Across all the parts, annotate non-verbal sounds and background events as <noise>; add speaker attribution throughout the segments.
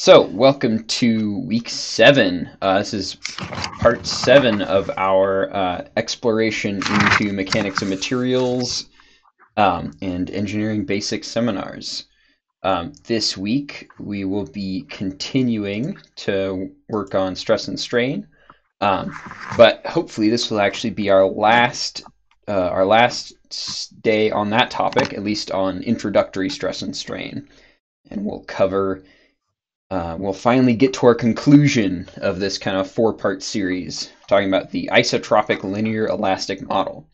Speaker 1: So, welcome to week seven. Uh, this is part seven of our uh, exploration into mechanics of materials um, and engineering basic seminars. Um, this week, we will be continuing to work on stress and strain, um, but hopefully, this will actually be our last uh, our last day on that topic, at least on introductory stress and strain, and we'll cover uh, we'll finally get to our conclusion of this kind of four part series, talking about the isotropic linear elastic model.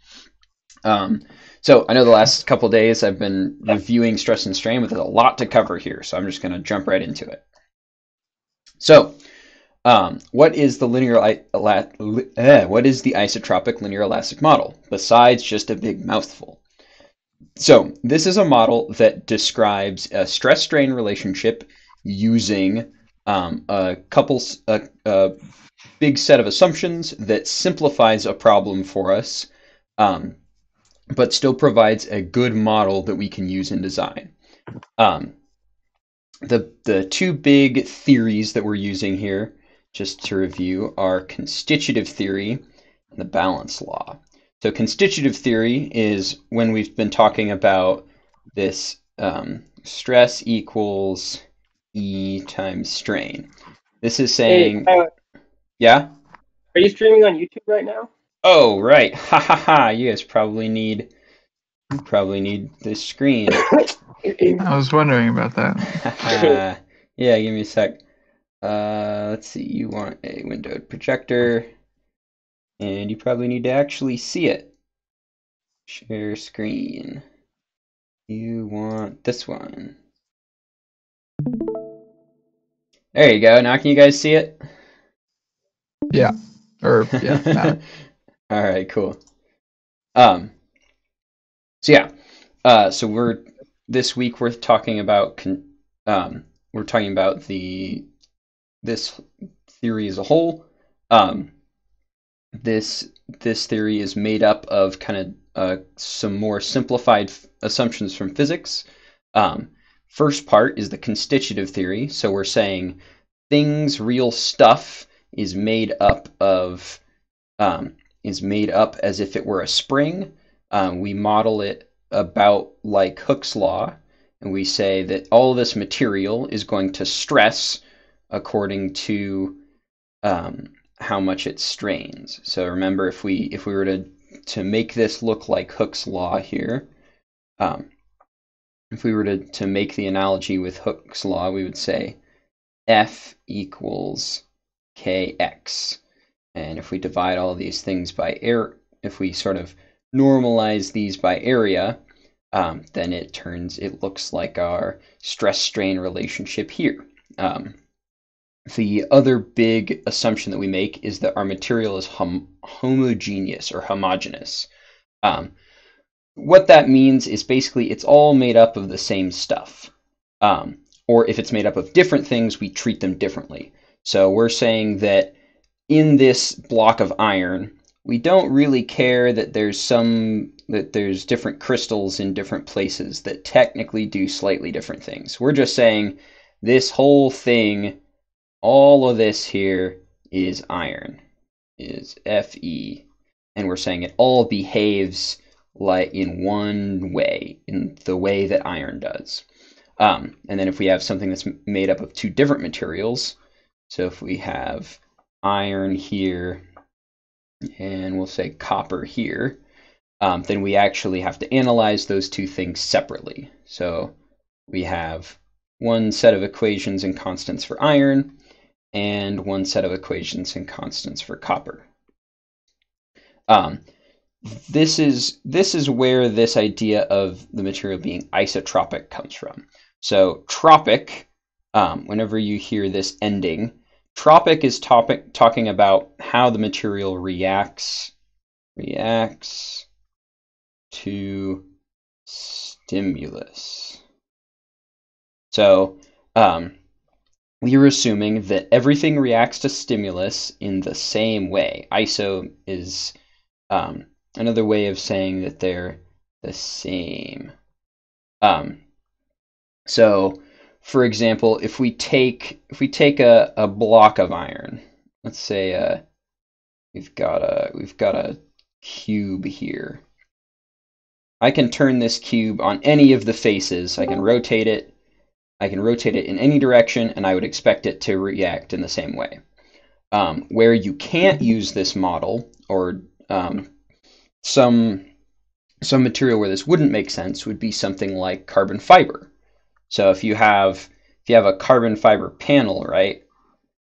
Speaker 1: Um, so I know the last couple days I've been reviewing stress and strain, but there's a lot to cover here, so I'm just going to jump right into it. So, um, what is the linear uh, what is the isotropic linear elastic model besides just a big mouthful? So this is a model that describes a stress-strain relationship using um, a couple, a, a, big set of assumptions that simplifies a problem for us, um, but still provides a good model that we can use in design. Um, the the two big theories that we're using here, just to review, are constitutive theory and the balance law. So constitutive theory is when we've been talking about this um, stress equals E times strain. This is saying, hey, uh, yeah.
Speaker 2: Are you streaming on YouTube right now?
Speaker 1: Oh right, <laughs> ha ha ha! You guys probably need probably need this screen. <coughs>
Speaker 3: I was wondering about that. <laughs> <laughs>
Speaker 1: yeah, give me a sec. Uh, let's see. You want a windowed projector, and you probably need to actually see it. Share screen. You want this one. There you go. Now can you guys see it?
Speaker 3: Yeah. Or <laughs> yeah.
Speaker 1: All right. Cool. Um. So yeah. Uh. So we're this week we're talking about con- um we're talking about the this theory as a whole. Um. This this theory is made up of kind of uh, some more simplified f- assumptions from physics. Um, First part is the constitutive theory. So we're saying things, real stuff, is made up of um, is made up as if it were a spring. Um, we model it about like Hooke's law, and we say that all this material is going to stress according to um, how much it strains. So remember, if we if we were to to make this look like Hooke's law here, um, if we were to, to make the analogy with Hooke's law, we would say F equals Kx. And if we divide all these things by air, if we sort of normalize these by area, um, then it turns, it looks like our stress strain relationship here. Um, the other big assumption that we make is that our material is hom homogeneous or homogeneous. Um, what that means is basically it's all made up of the same stuff. Um, or if it's made up of different things, we treat them differently. So we're saying that in this block of iron, we don't really care that there's some that there's different crystals in different places that technically do slightly different things. We're just saying this whole thing, all of this here is iron, is Fe, and we're saying it all behaves like in one way, in the way that iron does. Um, and then if we have something that's made up of two different materials, so if we have iron here and we'll say copper here, um, then we actually have to analyze those two things separately. So we have one set of equations and constants for iron and one set of equations and constants for copper. Um, this is this is where this idea of the material being isotropic comes from. So tropic, um, whenever you hear this ending, tropic is topic talking about how the material reacts reacts to stimulus. So um, are assuming that everything reacts to stimulus in the same way. ISO is um, another way of saying that they're the same. Um, so for example, if we take if we take a, a block of iron, let's say uh, we've got a we've got a cube here. I can turn this cube on any of the faces. I can rotate it. I can rotate it in any direction, and I would expect it to react in the same way. Um, where you can't use this model, or um, some some material where this wouldn't make sense, would be something like carbon fiber. So if you have if you have a carbon fiber panel, right,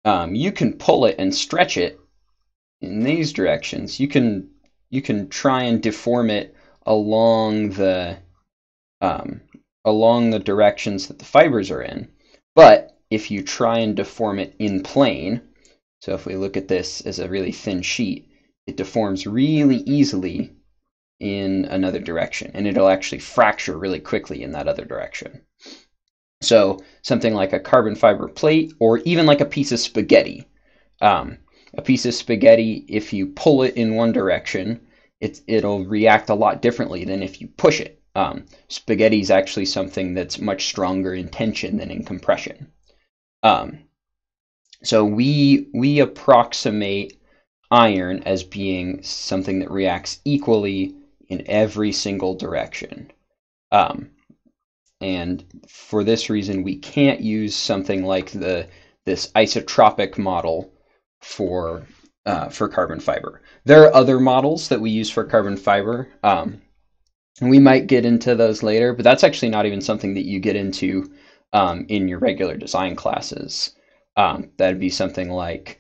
Speaker 1: um, you can pull it and stretch it in these directions. You can you can try and deform it along the um, along the directions that the fibers are in. But if you try and deform it in plane, so if we look at this as a really thin sheet, it deforms really easily in another direction, and it'll actually fracture really quickly in that other direction. So something like a carbon fiber plate, or even like a piece of spaghetti. Um, a piece of spaghetti, if you pull it in one direction, it, it'll react a lot differently than if you push it. Um, spaghetti is actually something that's much stronger in tension than in compression. Um, so we we approximate iron as being something that reacts equally in every single direction. Um, and for this reason, we can't use something like the this isotropic model for uh, for carbon fiber. There are other models that we use for carbon fiber. Um, we might get into those later, but that's actually not even something that you get into um, in your regular design classes. Um, that'd be something like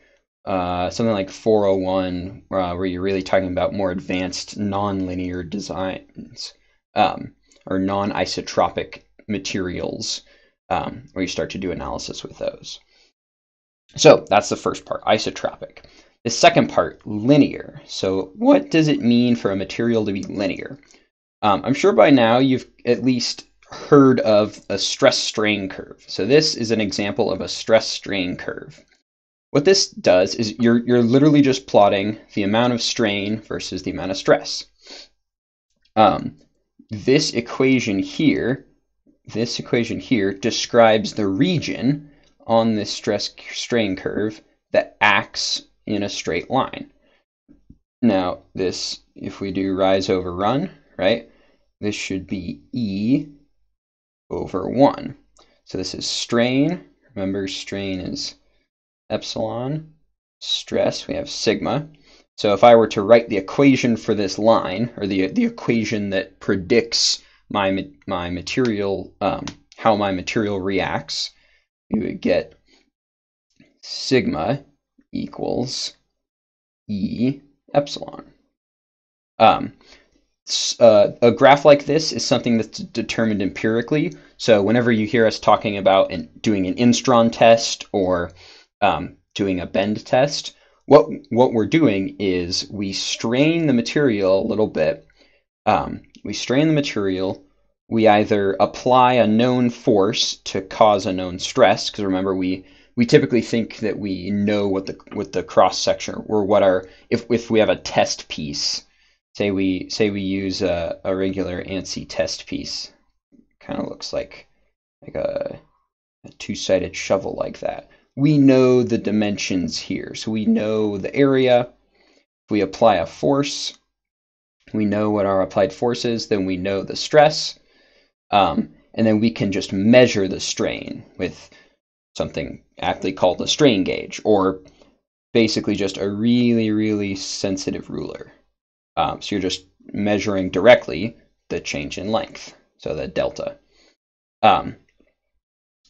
Speaker 1: uh, something like 401, uh, where you're really talking about more advanced nonlinear designs um, or non-isotropic materials, um, where you start to do analysis with those. So that's the first part, isotropic. The second part, linear. So what does it mean for a material to be linear? Um, I'm sure by now you've at least heard of a stress strain curve. So this is an example of a stress strain curve. What this does is you're, you're literally just plotting the amount of strain versus the amount of stress. Um, this equation here, this equation here describes the region on this stress strain curve that acts in a straight line. Now, this, if we do rise over run, right, this should be E over 1. So this is strain. Remember, strain is epsilon. Stress, we have sigma. So if I were to write the equation for this line, or the, the equation that predicts my, my material, um, how my material reacts, you would get sigma equals E epsilon. Um, uh, a graph like this is something that's determined empirically. So whenever you hear us talking about in, doing an instron test or um, doing a bend test, what what we're doing is we strain the material a little bit. Um, we strain the material. We either apply a known force to cause a known stress, because remember we we typically think that we know what the what the cross section or what our if if we have a test piece, say we say we use a, a regular ANSI test piece, kind of looks like like a, a two-sided shovel like that. We know the dimensions here, so we know the area. If we apply a force, we know what our applied force is. Then we know the stress, um, and then we can just measure the strain with something aptly called a strain gauge, or basically just a really, really sensitive ruler. Um, so you're just measuring directly the change in length, so the delta. Um,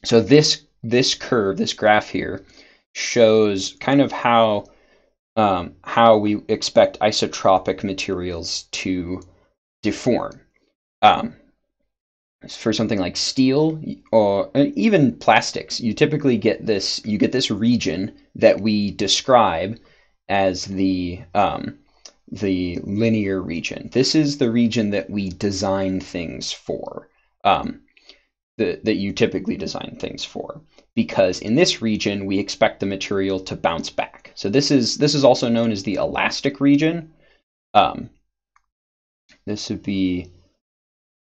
Speaker 1: so this this curve, this graph here, shows kind of how um, how we expect isotropic materials to deform. Um, for something like steel or even plastics, you typically get this you get this region that we describe as the um, the linear region. This is the region that we design things for. Um, the, that you typically design things for because in this region we expect the material to bounce back. So this is this is also known as the elastic region. Um, this would be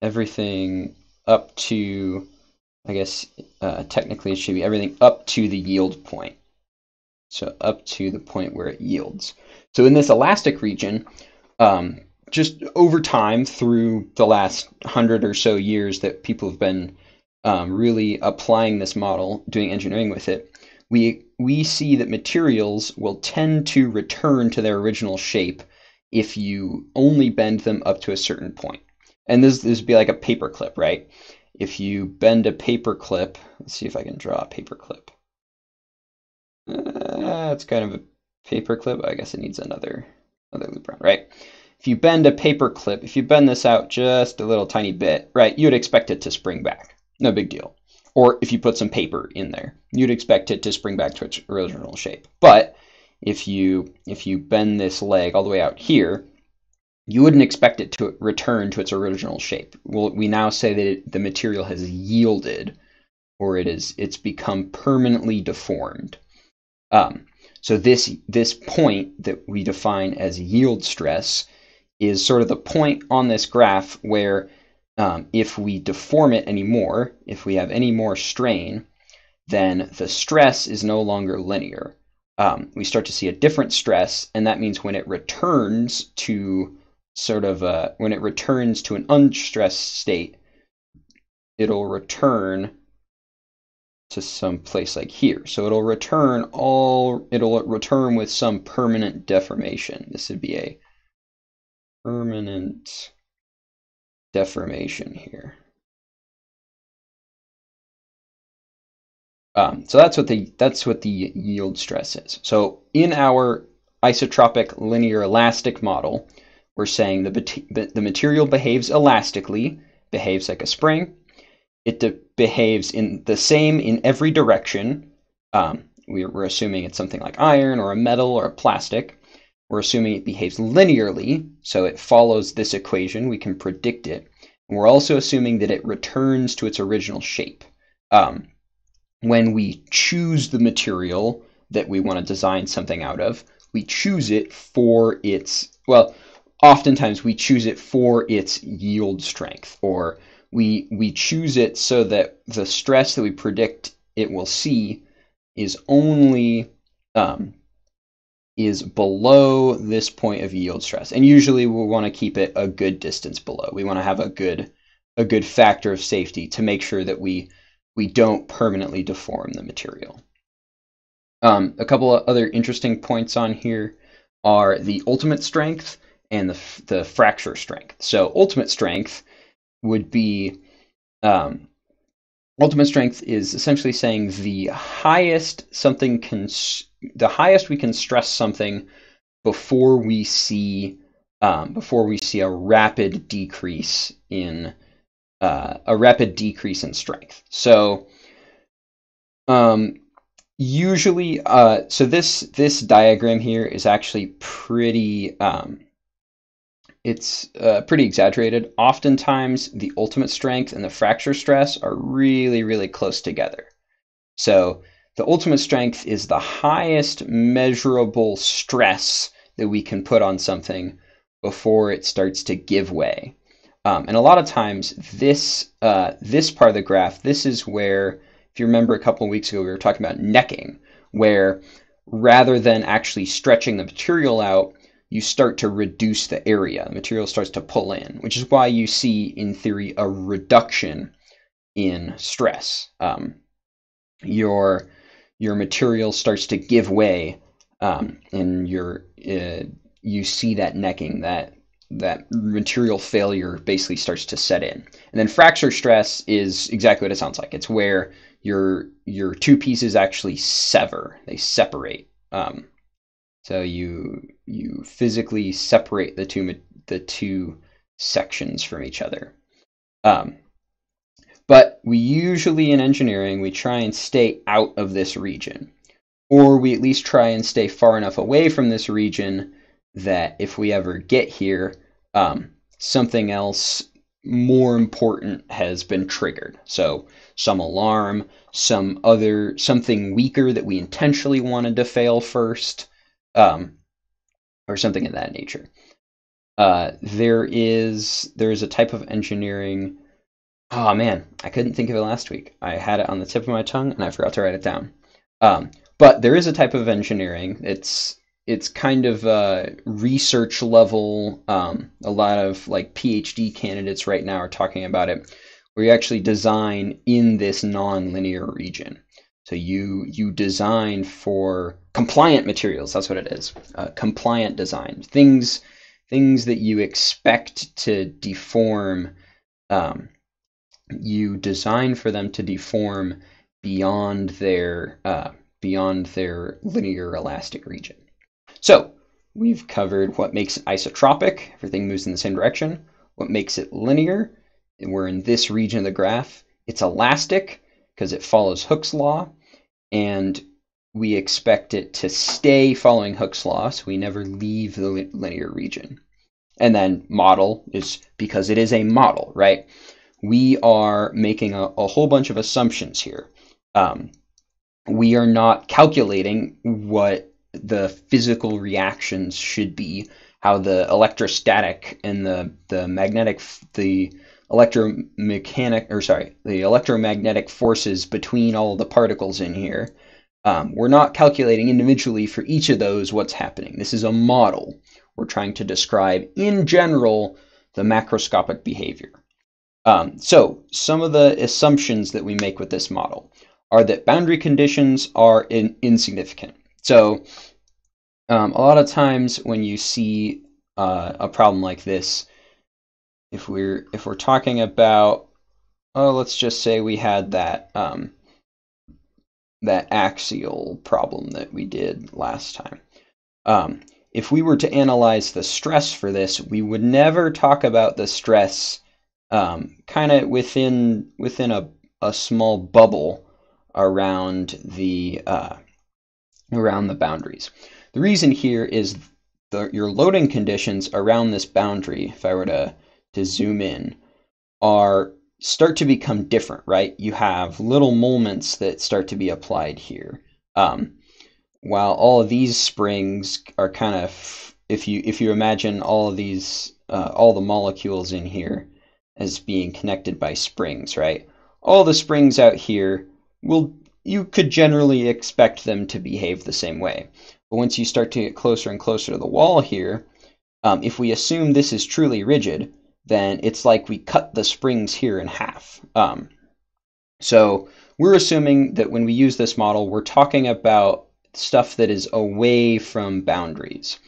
Speaker 1: everything up to I guess uh, technically it should be everything up to the yield point. So up to the point where it yields. So in this elastic region, um, just over time through the last hundred or so years that people have been um, really applying this model, doing engineering with it, we we see that materials will tend to return to their original shape if you only bend them up to a certain point. And this this would be like a paper clip, right? If you bend a paper clip, let's see if I can draw a paper clip. Uh, it's kind of a paper clip. I guess it needs another another loop around, right? If you bend a paper clip, if you bend this out just a little tiny bit, right, you'd expect it to spring back. No big deal. Or if you put some paper in there, you'd expect it to spring back to its original shape. But if you if you bend this leg all the way out here, you wouldn't expect it to return to its original shape. Well, we now say that it, the material has yielded, or it is it's become permanently deformed. Um, so this this point that we define as yield stress is sort of the point on this graph where um, if we deform it anymore, if we have any more strain, then the stress is no longer linear. Um, we start to see a different stress, and that means when it returns to sort of a, when it returns to an unstressed state, it'll return to some place like here. So it'll return all, it'll return with some permanent deformation. This would be a permanent deformation here. Um, so that's what the that's what the yield stress is. So in our isotropic linear elastic model, we're saying the the material behaves elastically, behaves like a spring. It behaves in the same in every direction. Um, we're, we're assuming it's something like iron or a metal or a plastic. We're assuming it behaves linearly, so it follows this equation. We can predict it. And we're also assuming that it returns to its original shape. Um, when we choose the material that we want to design something out of, we choose it for its, well, oftentimes we choose it for its yield strength, or we, we choose it so that the stress that we predict it will see is only um, is below this point of yield stress. And usually we want to keep it a good distance below. We want to have a good a good factor of safety to make sure that we we don't permanently deform the material. Um, a couple of other interesting points on here are the ultimate strength and the, the fracture strength. So ultimate strength would be um, ultimate strength is essentially saying the highest something can the highest we can stress something before we see um, before we see a rapid decrease in uh, a rapid decrease in strength. So um, usually, uh, so this this diagram here is actually pretty. Um, it's uh, pretty exaggerated. Oftentimes, the ultimate strength and the fracture stress are really, really close together. So the ultimate strength is the highest measurable stress that we can put on something before it starts to give way. Um, and a lot of times, this uh, this part of the graph, this is where, if you remember a couple of weeks ago, we were talking about necking, where rather than actually stretching the material out, you start to reduce the area. The material starts to pull in, which is why you see, in theory, a reduction in stress. Um, your your material starts to give way, um, and your uh, you see that necking, that that material failure basically starts to set in. And then fracture stress is exactly what it sounds like. It's where your your two pieces actually sever, they separate. Um, so you you physically separate the two the two sections from each other. Um, but we usually in engineering we try and stay out of this region, or we at least try and stay far enough away from this region that if we ever get here, um, something else more important has been triggered. So some alarm, some other something weaker that we intentionally wanted to fail first um, or something of that nature. Uh, there is there is a type of engineering Oh man, I couldn't think of it last week. I had it on the tip of my tongue and I forgot to write it down. Um, but there is a type of engineering. It's it's kind of uh, research level. Um, a lot of like PhD candidates right now are talking about it, where you actually design in this non-linear region. So you you design for compliant materials. That's what it is. Uh, compliant design. Things things that you expect to deform. Um, you design for them to deform beyond their uh, beyond their linear elastic region. So we've covered what makes it isotropic. Everything moves in the same direction. What makes it linear? We're in this region of the graph. It's elastic because it follows Hooke's law and we expect it to stay following Hooke's law, so we never leave the linear region. And then model is because it is a model, right? We are making a, a whole bunch of assumptions here. Um, we are not calculating what the physical reactions should be, how the electrostatic and the, the magnetic, the electromechanic, or sorry, the electromagnetic forces between all the particles in here. Um, we're not calculating individually for each of those what's happening. This is a model. We're trying to describe, in general, the macroscopic behavior. Um, so, some of the assumptions that we make with this model are that boundary conditions are in, insignificant. So, um, a lot of times when you see uh, a problem like this, if we're if we're talking about oh let's just say we had that um, that axial problem that we did last time. Um, if we were to analyze the stress for this we would never talk about the stress um, kind of within within a, a small bubble around the uh, around the boundaries. The reason here is the, your loading conditions around this boundary if I were to to zoom in are start to become different, right? You have little moments that start to be applied here. Um, while all of these springs are kind of, if you if you imagine all of these, uh, all the molecules in here as being connected by springs, right? All the springs out here will you could generally expect them to behave the same way. But once you start to get closer and closer to the wall here, um, if we assume this is truly rigid, then it's like we cut the springs here in half. Um, so we're assuming that when we use this model, we're talking about stuff that is away from boundaries.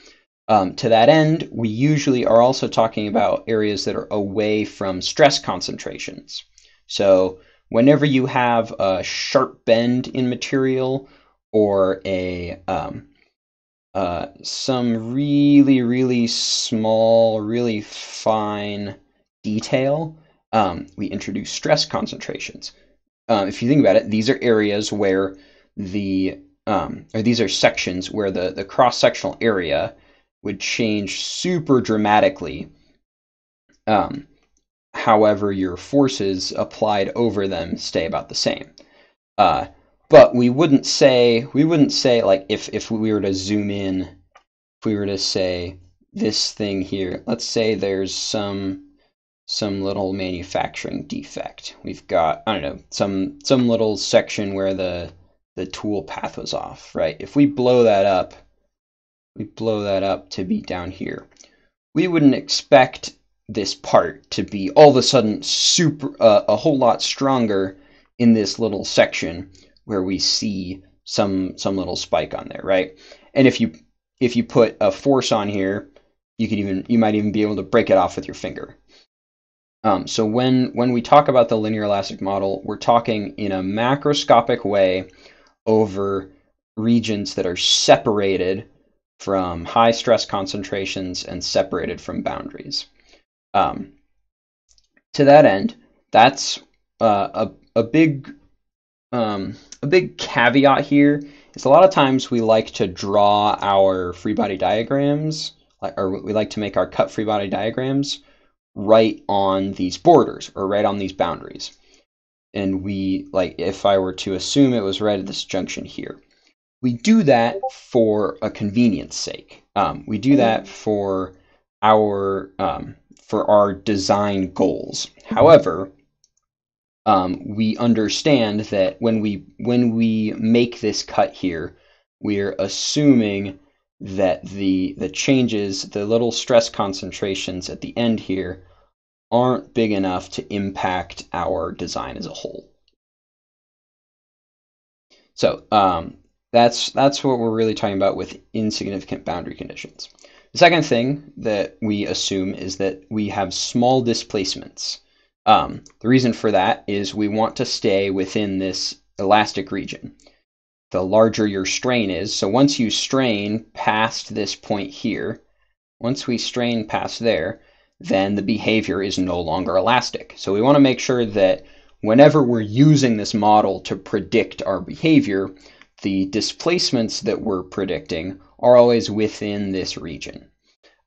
Speaker 1: Um, to that end, we usually are also talking about areas that are away from stress concentrations. So whenever you have a sharp bend in material or a um, uh, some really, really small, really fine detail, um, we introduce stress concentrations. Um, if you think about it, these are areas where the um, or these are sections where the, the cross-sectional area would change super dramatically. Um, however, your forces applied over them stay about the same. Uh, but we wouldn't say we wouldn't say like if if we were to zoom in if we were to say this thing here let's say there's some some little manufacturing defect. We've got i don't know some some little section where the the tool path was off right? If we blow that up we blow that up to be down here we wouldn't expect this part to be all of a sudden super uh, a whole lot stronger in this little section where we see some some little spike on there, right? And if you if you put a force on here, you could even you might even be able to break it off with your finger. Um, so when when we talk about the linear elastic model, we're talking in a macroscopic way over regions that are separated from high stress concentrations and separated from boundaries. Um, to that end, that's uh, a, a big um, a big caveat here is a lot of times we like to draw our free body diagrams, or we like to make our cut free body diagrams right on these borders or right on these boundaries. And we, like, if I were to assume it was right at this junction here, we do that for a convenience sake. Um, we do that for our um, for our design goals. However, um, we understand that when we when we make this cut here, we're assuming that the the changes, the little stress concentrations at the end here, aren't big enough to impact our design as a whole. So um, that's that's what we're really talking about with insignificant boundary conditions. The second thing that we assume is that we have small displacements. Um, the reason for that is we want to stay within this elastic region. The larger your strain is, so once you strain past this point here, once we strain past there, then the behavior is no longer elastic. So we want to make sure that whenever we're using this model to predict our behavior, the displacements that we're predicting are always within this region.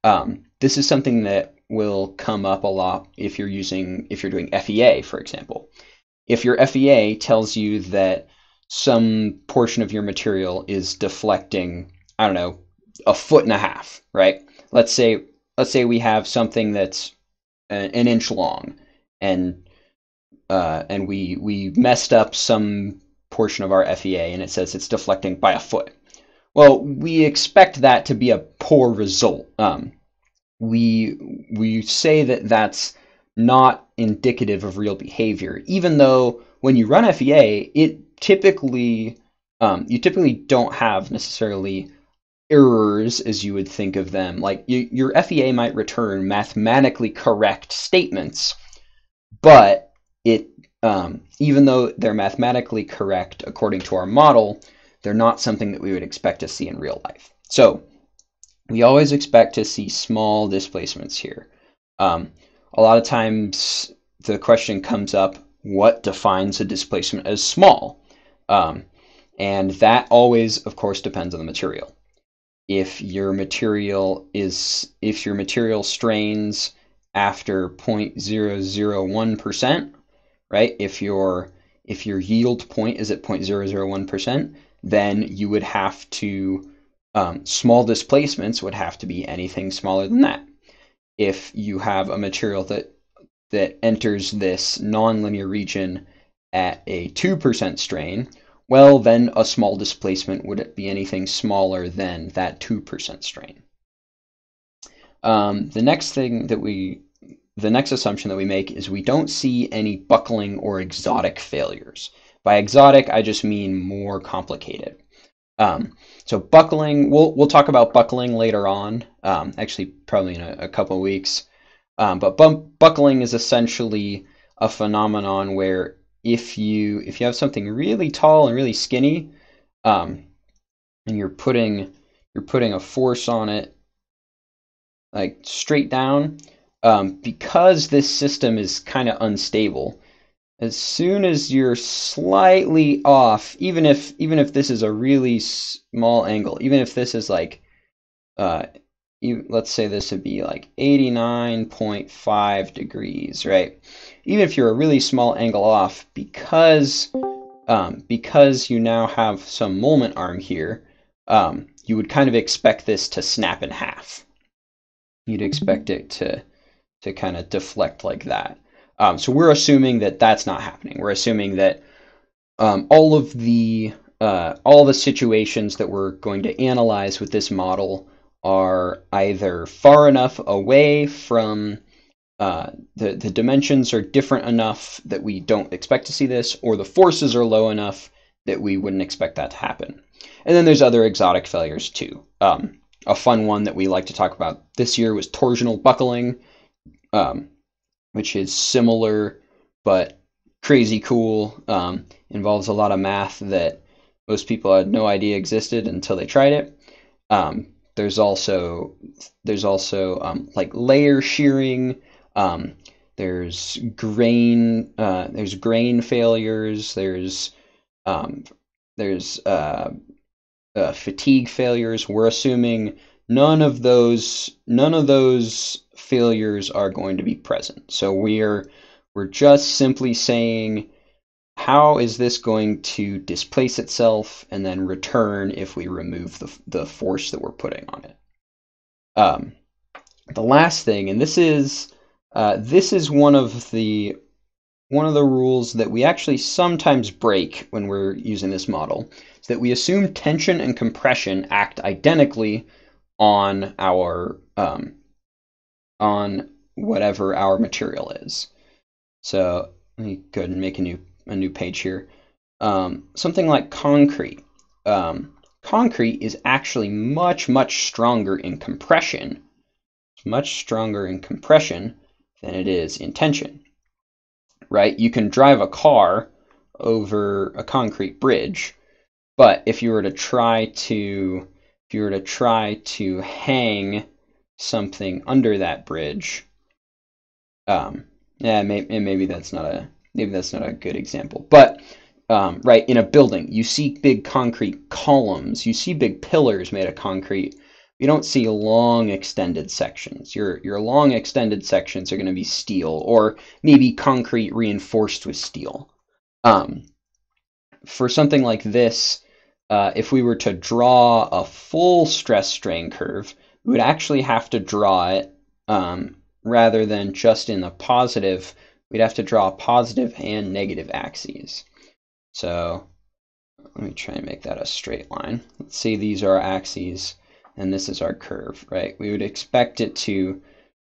Speaker 1: Um, this is something that will come up a lot if you're using if you're doing FEA, for example. If your FEA tells you that some portion of your material is deflecting, I don't know, a foot and a half, right? Let's say let's say we have something that's an inch long, and uh, and we we messed up some portion of our FEA, and it says it's deflecting by a foot. Well, we expect that to be a poor result. Um, we we say that that's not indicative of real behavior, even though when you run FEA, it typically um, you typically don't have necessarily errors as you would think of them. Like you, your FEA might return mathematically correct statements, but it um, even though they're mathematically correct according to our model, they're not something that we would expect to see in real life. So we always expect to see small displacements here. Um, a lot of times the question comes up, what defines a displacement as small? Um, and that always, of course, depends on the material. If your material is, if your material strains after 0.001%, right? If your if your yield point is at 0.001%, then you would have to um, small displacements would have to be anything smaller than that. If you have a material that that enters this nonlinear region at a 2% strain, well, then a small displacement would be anything smaller than that 2% strain. Um, the next thing that we the next assumption that we make is we don't see any buckling or exotic failures. By exotic, I just mean more complicated. Um, so buckling, we'll we'll talk about buckling later on. Um, actually, probably in a, a couple of weeks. Um, but bump, buckling is essentially a phenomenon where if you if you have something really tall and really skinny, um, and you're putting you're putting a force on it like straight down, um, because this system is kind of unstable, as soon as you're slightly off, even if even if this is a really small angle, even if this is like, uh, you, let's say this would be like 89.5 degrees, right? Even if you're a really small angle off, because um, because you now have some moment arm here, um, you would kind of expect this to snap in half. You'd expect it to to kind of deflect like that. Um, so we're assuming that that's not happening. We're assuming that um, all of the uh, all the situations that we're going to analyze with this model are either far enough away from uh, the the dimensions are different enough that we don't expect to see this, or the forces are low enough that we wouldn't expect that to happen. And then there's other exotic failures too. Um, a fun one that we like to talk about this year was torsional buckling um, which is similar but crazy cool. Um, involves a lot of math that most people had no idea existed until they tried it. Um, there's also there's also um, like layer shearing. Um, there's grain uh, there's grain failures. There's um, there's uh, uh, fatigue failures. We're assuming none of those none of those failures are going to be present. So we're we're just simply saying how is this going to displace itself and then return if we remove the, the force that we're putting on it. Um, the last thing, and this is uh, this is one of the one of the rules that we actually sometimes break when we're using this model is that we assume tension and compression act identically on our um, on whatever our material is. So let me go ahead and make a new a new page here. Um, something like concrete. Um, concrete is actually much much stronger in compression. It's much stronger in compression than it is in tension. Right? You can drive a car over a concrete bridge, but if you were to try to if you were to try to hang something under that bridge, um, yeah, maybe, maybe that's not a maybe that's not a good example, but um, right in a building, you see big concrete columns, you see big pillars made of concrete. You don't see long extended sections. Your your long extended sections are going to be steel or maybe concrete reinforced with steel. Um, for something like this, uh, if we were to draw a full stress strain curve, we would actually have to draw it um, rather than just in the positive, we'd have to draw positive and negative axes. So let me try and make that a straight line. Let's say these are our axes and this is our curve, right? We would expect it to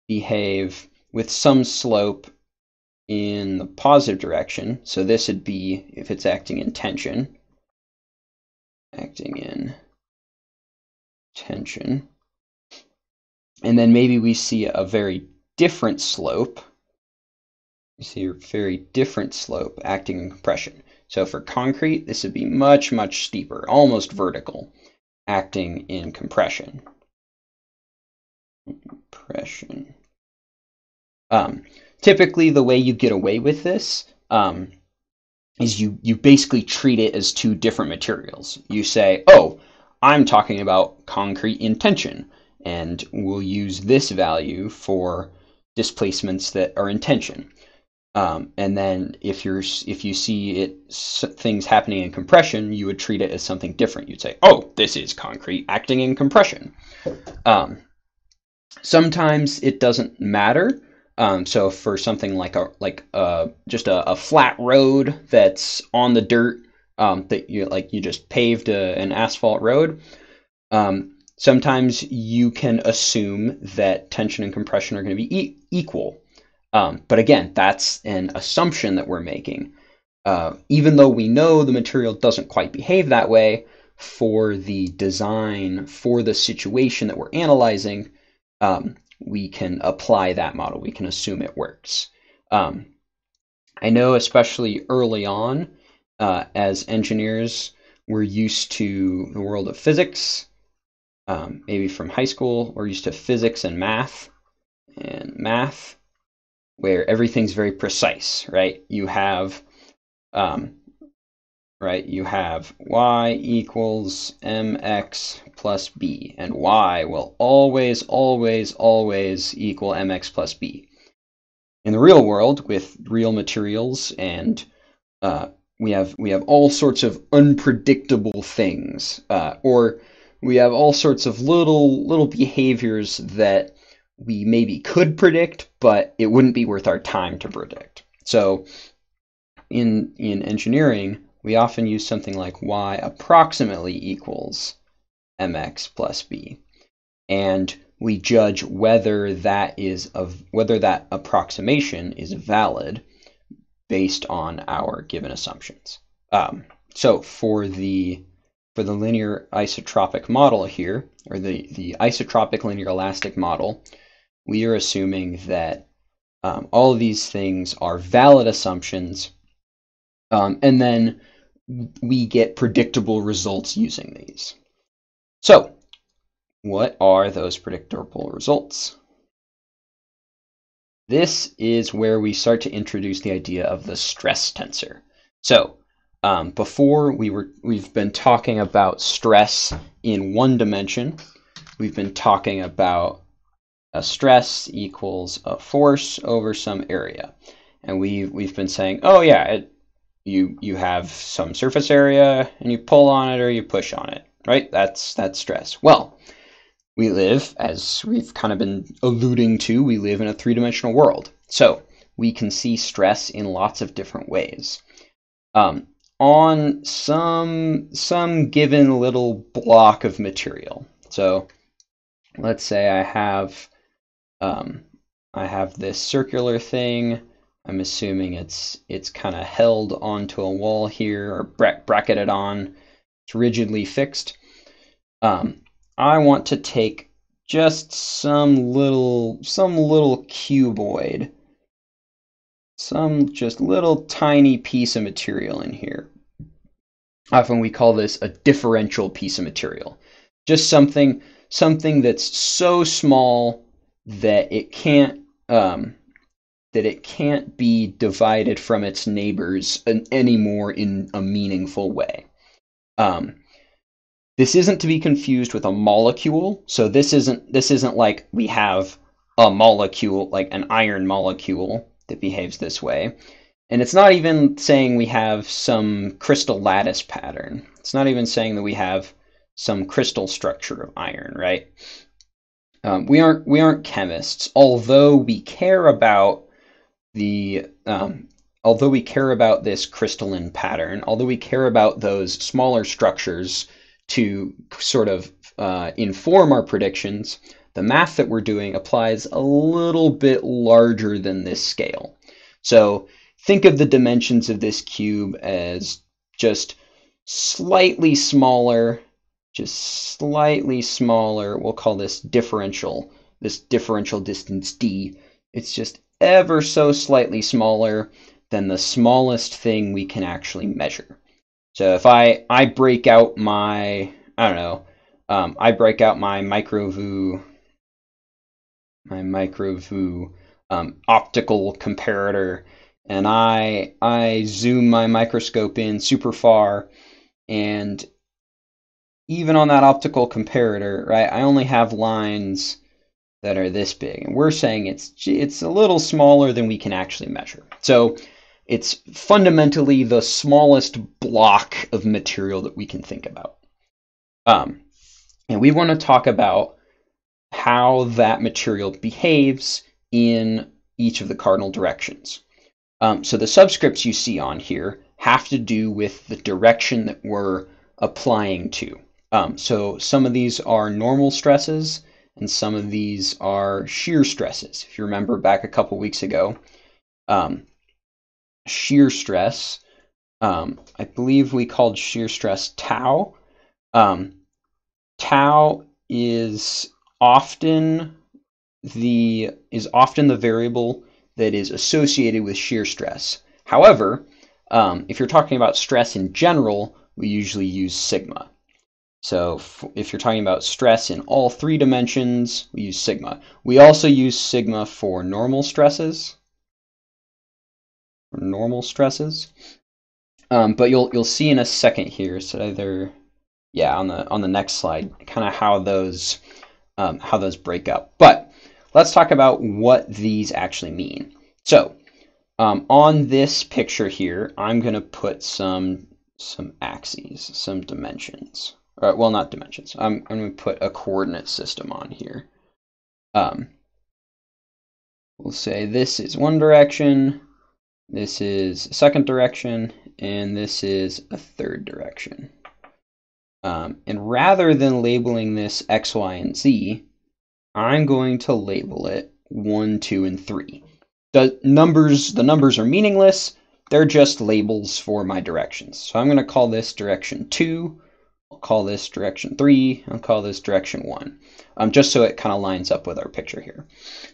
Speaker 1: behave with some slope in the positive direction. So this would be if it's acting in tension, acting in tension. And then maybe we see a very different slope. You see a very different slope acting in compression. So for concrete, this would be much, much steeper, almost vertical, acting in compression. Compression. Um, typically, the way you get away with this um, is you, you basically treat it as two different materials. You say, oh, I'm talking about concrete in tension, and we'll use this value for displacements that are in tension. Um, and then if you're if you see it things happening in compression, you would treat it as something different. You'd say, "Oh, this is concrete acting in compression." Um, sometimes it doesn't matter. Um, so for something like a like a, just a, a, flat road that's on the dirt um, that you like you just paved a, an asphalt road, um, sometimes you can assume that tension and compression are going to be e- equal. Um, but again, that's an assumption that we're making. Uh, even though we know the material doesn't quite behave that way for the design, for the situation that we're analyzing, um, we can apply that model. We can assume it works. Um, I know, especially early on, uh, as engineers, we're used to the world of physics um, maybe from high school, we're used to physics and math, and math, where everything's very precise, right? You have, um, right? You have y equals mx plus b, and y will always, always, always equal mx plus b. In the real world, with real materials and uh, we have we have all sorts of unpredictable things, uh, or we have all sorts of little little behaviors that we maybe could predict, but it wouldn't be worth our time to predict. So in in engineering, we often use something like y approximately equals mx plus b. And we judge whether that is of whether that approximation is valid based on our given assumptions. Um, so for the for the linear isotropic model here, or the, the isotropic linear elastic model, we are assuming that um, all of these things are valid assumptions, um, and then we get predictable results using these. So, what are those predictable results? This is where we start to introduce the idea of the stress tensor. So, um, before we were we've been talking about stress in one dimension. We've been talking about a stress equals a force over some area, and we've we've been saying, oh yeah, it, you you have some surface area and you pull on it or you push on it, right? That's that's stress. Well, we live as we've kind of been alluding to. We live in a three dimensional world, so we can see stress in lots of different ways. Um, on some some given little block of material. So let's say I have um, I have this circular thing. I'm assuming it's it's kind of held onto a wall here or bra- bracketed on. It's rigidly fixed. Um, I want to take just some little some little cuboid some just little tiny piece of material in here. Often we call this a differential piece of material. Just something something that's so small that it can't um, that it can't be divided from its neighbors anymore in a meaningful way. Um, this isn't to be confused with a molecule. So this isn't this isn't like we have a molecule like an iron molecule that behaves this way. And it's not even saying we have some crystal lattice pattern. It's not even saying that we have some crystal structure of iron, right? Um, we aren't we aren't chemists, although we care about the um, although we care about this crystalline pattern, although we care about those smaller structures to sort of uh, inform our predictions, the math that we're doing applies a little bit larger than this scale. So think of the dimensions of this cube as just slightly smaller, just slightly smaller. We'll call this differential, this differential distance d. It's just ever so slightly smaller than the smallest thing we can actually measure. So if I, I break out my, I don't know, um, I break out my Micro-Vu my Micro-Vu um, optical comparator and I I zoom my microscope in super far and even on that optical comparator, right, I only have lines that are this big. And we're saying it's it's a little smaller than we can actually measure. So it's fundamentally the smallest block of material that we can think about. Um, and we want to talk about how that material behaves in each of the cardinal directions. Um, so the subscripts you see on here have to do with the direction that we're applying to. Um, so some of these are normal stresses and some of these are shear stresses. If you remember back a couple weeks ago, um, shear stress, um, I believe we called shear stress tau. Um, tau is often the is often the variable that is associated with shear stress. However, um, if you're talking about stress in general, we usually use sigma. So if you're talking about stress in all three dimensions, we use sigma. We also use sigma for normal stresses. For normal stresses. Um, but you'll you'll see in a second here. So either yeah on the on the next slide, kind of how those um, how those break up. But let's talk about what these actually mean. So um, on this picture here, I'm going to put some some axes, some dimensions. Or, well, not dimensions. I'm, I'm going to put a coordinate system on here. Um, we'll say this is one direction, this is a second direction, and this is a third direction. Um, and rather than labeling this X, Y, and Z, I'm going to label it 1, 2, and 3. The numbers, the numbers are meaningless. They're just labels for my directions. So I'm going to call this direction 2. I'll call this direction 3. I'll call this direction 1. Um, just so it kind of lines up with our picture here.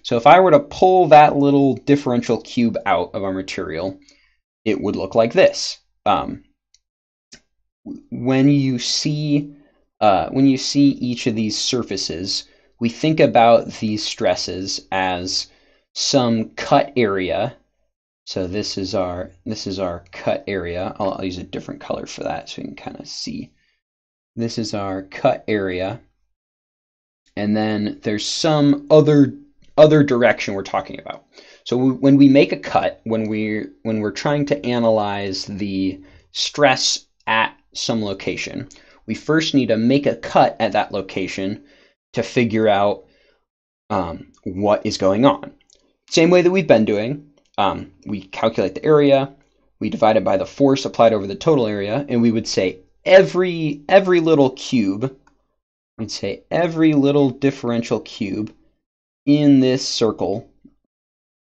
Speaker 1: So if I were to pull that little differential cube out of our material, it would look like this. Um, when you see uh, when you see each of these surfaces, we think about these stresses as some cut area. So this is our this is our cut area. I'll, I'll use a different color for that so you can kind of see. This is our cut area, and then there's some other other direction we're talking about. So when we make a cut, when we when we're trying to analyze the stress at some location. We first need to make a cut at that location to figure out um, what is going on. Same way that we've been doing. um, we calculate the area, we divide it by the force applied over the total area, and we would say every every little cube, we'd say every little differential cube in this circle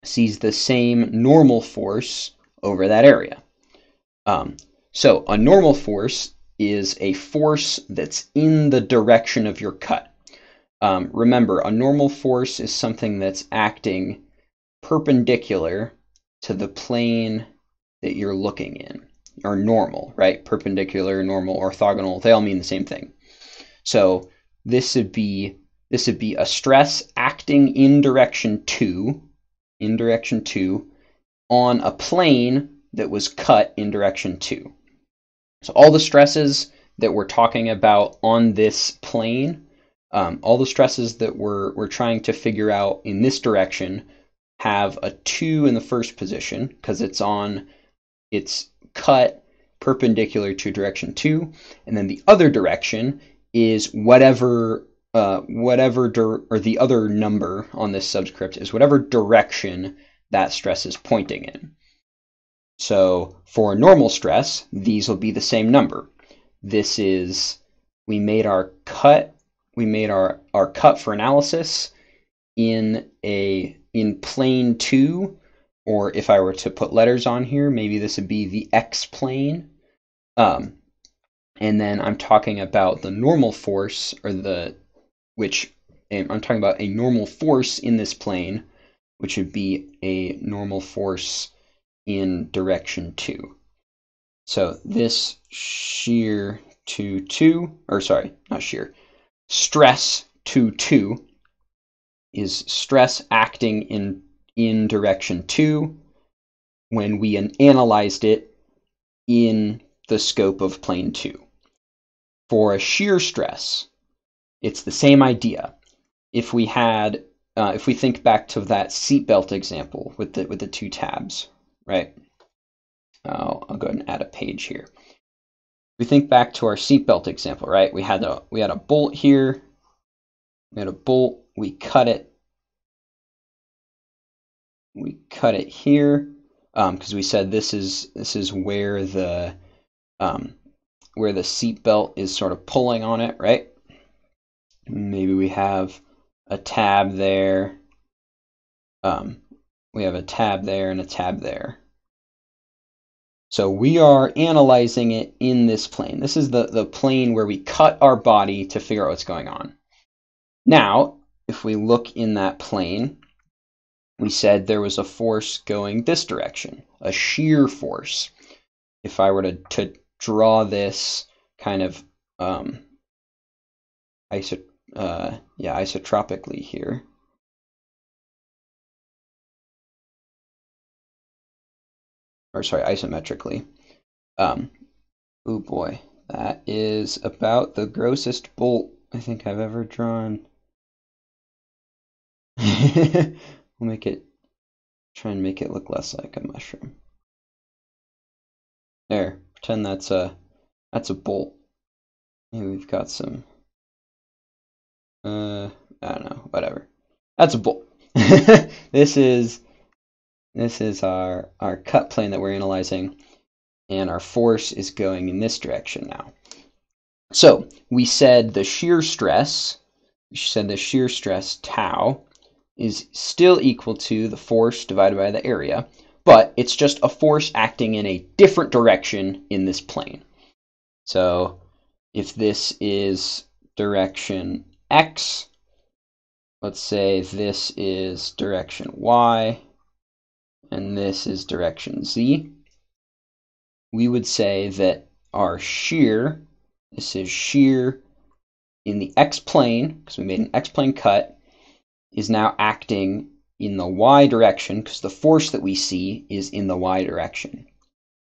Speaker 1: sees the same normal force over that area. Um, so a normal force is a force that's in the direction of your cut. Um, remember, a normal force is something that's acting perpendicular to the plane that you're looking in, or normal, right? Perpendicular, normal, orthogonal, they all mean the same thing. So this would be this would be a stress acting in direction 2, in direction 2, on a plane that was cut in direction 2. So all the stresses that we're talking about on this plane, um, all the stresses that we're, we're trying to figure out in this direction have a 2 in the first position because it's on, it's cut perpendicular to direction 2. And then the other direction is whatever uh, whatever or the other number on this subscript is whatever direction that stress is pointing in. So for normal stress, these will be the same number. This is, we made our cut, we made our, our cut for analysis in a, in plane two, or if I were to put letters on here, maybe this would be the x plane. Um, and then I'm talking about the normal force, or the, which I'm talking about a normal force in this plane, which would be a normal force in direction 2. So this shear to 2, or sorry, not shear, stress to 2 is stress acting in, in direction 2 when we an analyzed it in the scope of plane 2. For a shear stress, it's the same idea. If we had, uh, if we think back to that seatbelt example with the with the two tabs, right? I'll, I'll go ahead and add a page here. We think back to our seatbelt example, right? We had a we had a bolt here. We had a bolt. We cut it. We cut it here because um, we said this is this is where the um, where the seatbelt is sort of pulling on it, right? Maybe we have a tab there. Um, we have a tab there and a tab there. So we are analyzing it in this plane. This is the, the plane where we cut our body to figure out what's going on. Now, if we look in that plane, we said there was a force going this direction, a shear force. If I were to, to draw this kind of um, iso, uh, yeah, isotropically here, or sorry, isometrically. Um, oh boy, that is about the grossest bolt I think I've ever drawn. <laughs> we'll make it, try and make it look less like a mushroom. There, pretend that's a, that's a bolt. Maybe we've got some, uh, I don't know, whatever. That's a bolt. <laughs> this is this is our, our cut plane that we're analyzing, and our force is going in this direction now. So we said the shear stress, we said the shear stress tau is still equal to the force divided by the area, but it's just a force acting in a different direction in this plane. So if this is direction x, let's say this is direction y, and this is direction z, we would say that our shear, this is shear in the x-plane, because we made an x-plane cut, is now acting in the y direction, because the force that we see is in the y direction.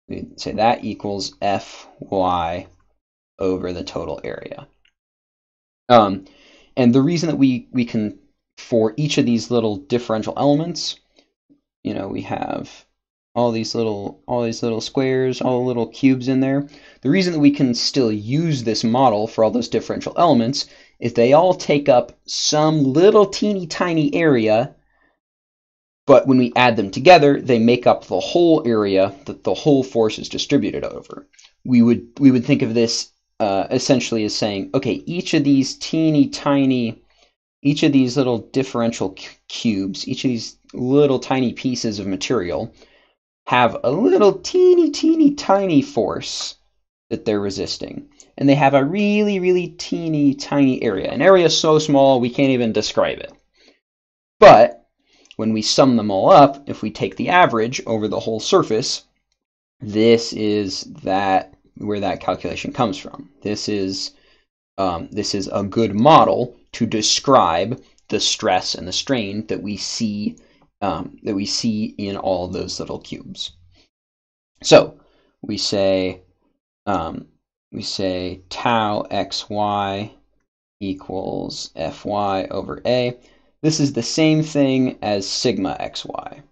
Speaker 1: We'd say that equals Fy over the total area. Um, and the reason that we, we can, for each of these little differential elements, you know, we have all these little all these little squares, all the little cubes in there. The reason that we can still use this model for all those differential elements is they all take up some little teeny tiny area but when we add them together, they make up the whole area that the whole force is distributed over. We would we would think of this uh, essentially as saying, okay, each of these teeny tiny, each of these little differential cubes, each of these little tiny pieces of material have a little teeny, teeny, tiny force that they're resisting. And they have a really, really teeny, tiny area. An area so small we can't even describe it. But when we sum them all up, if we take the average over the whole surface, this is that where that calculation comes from. This is um, this is a good model to describe the stress and the strain that we see um, that we see in all those little cubes. So we say um, we say tau xy equals fy over a. This is the same thing as sigma xy.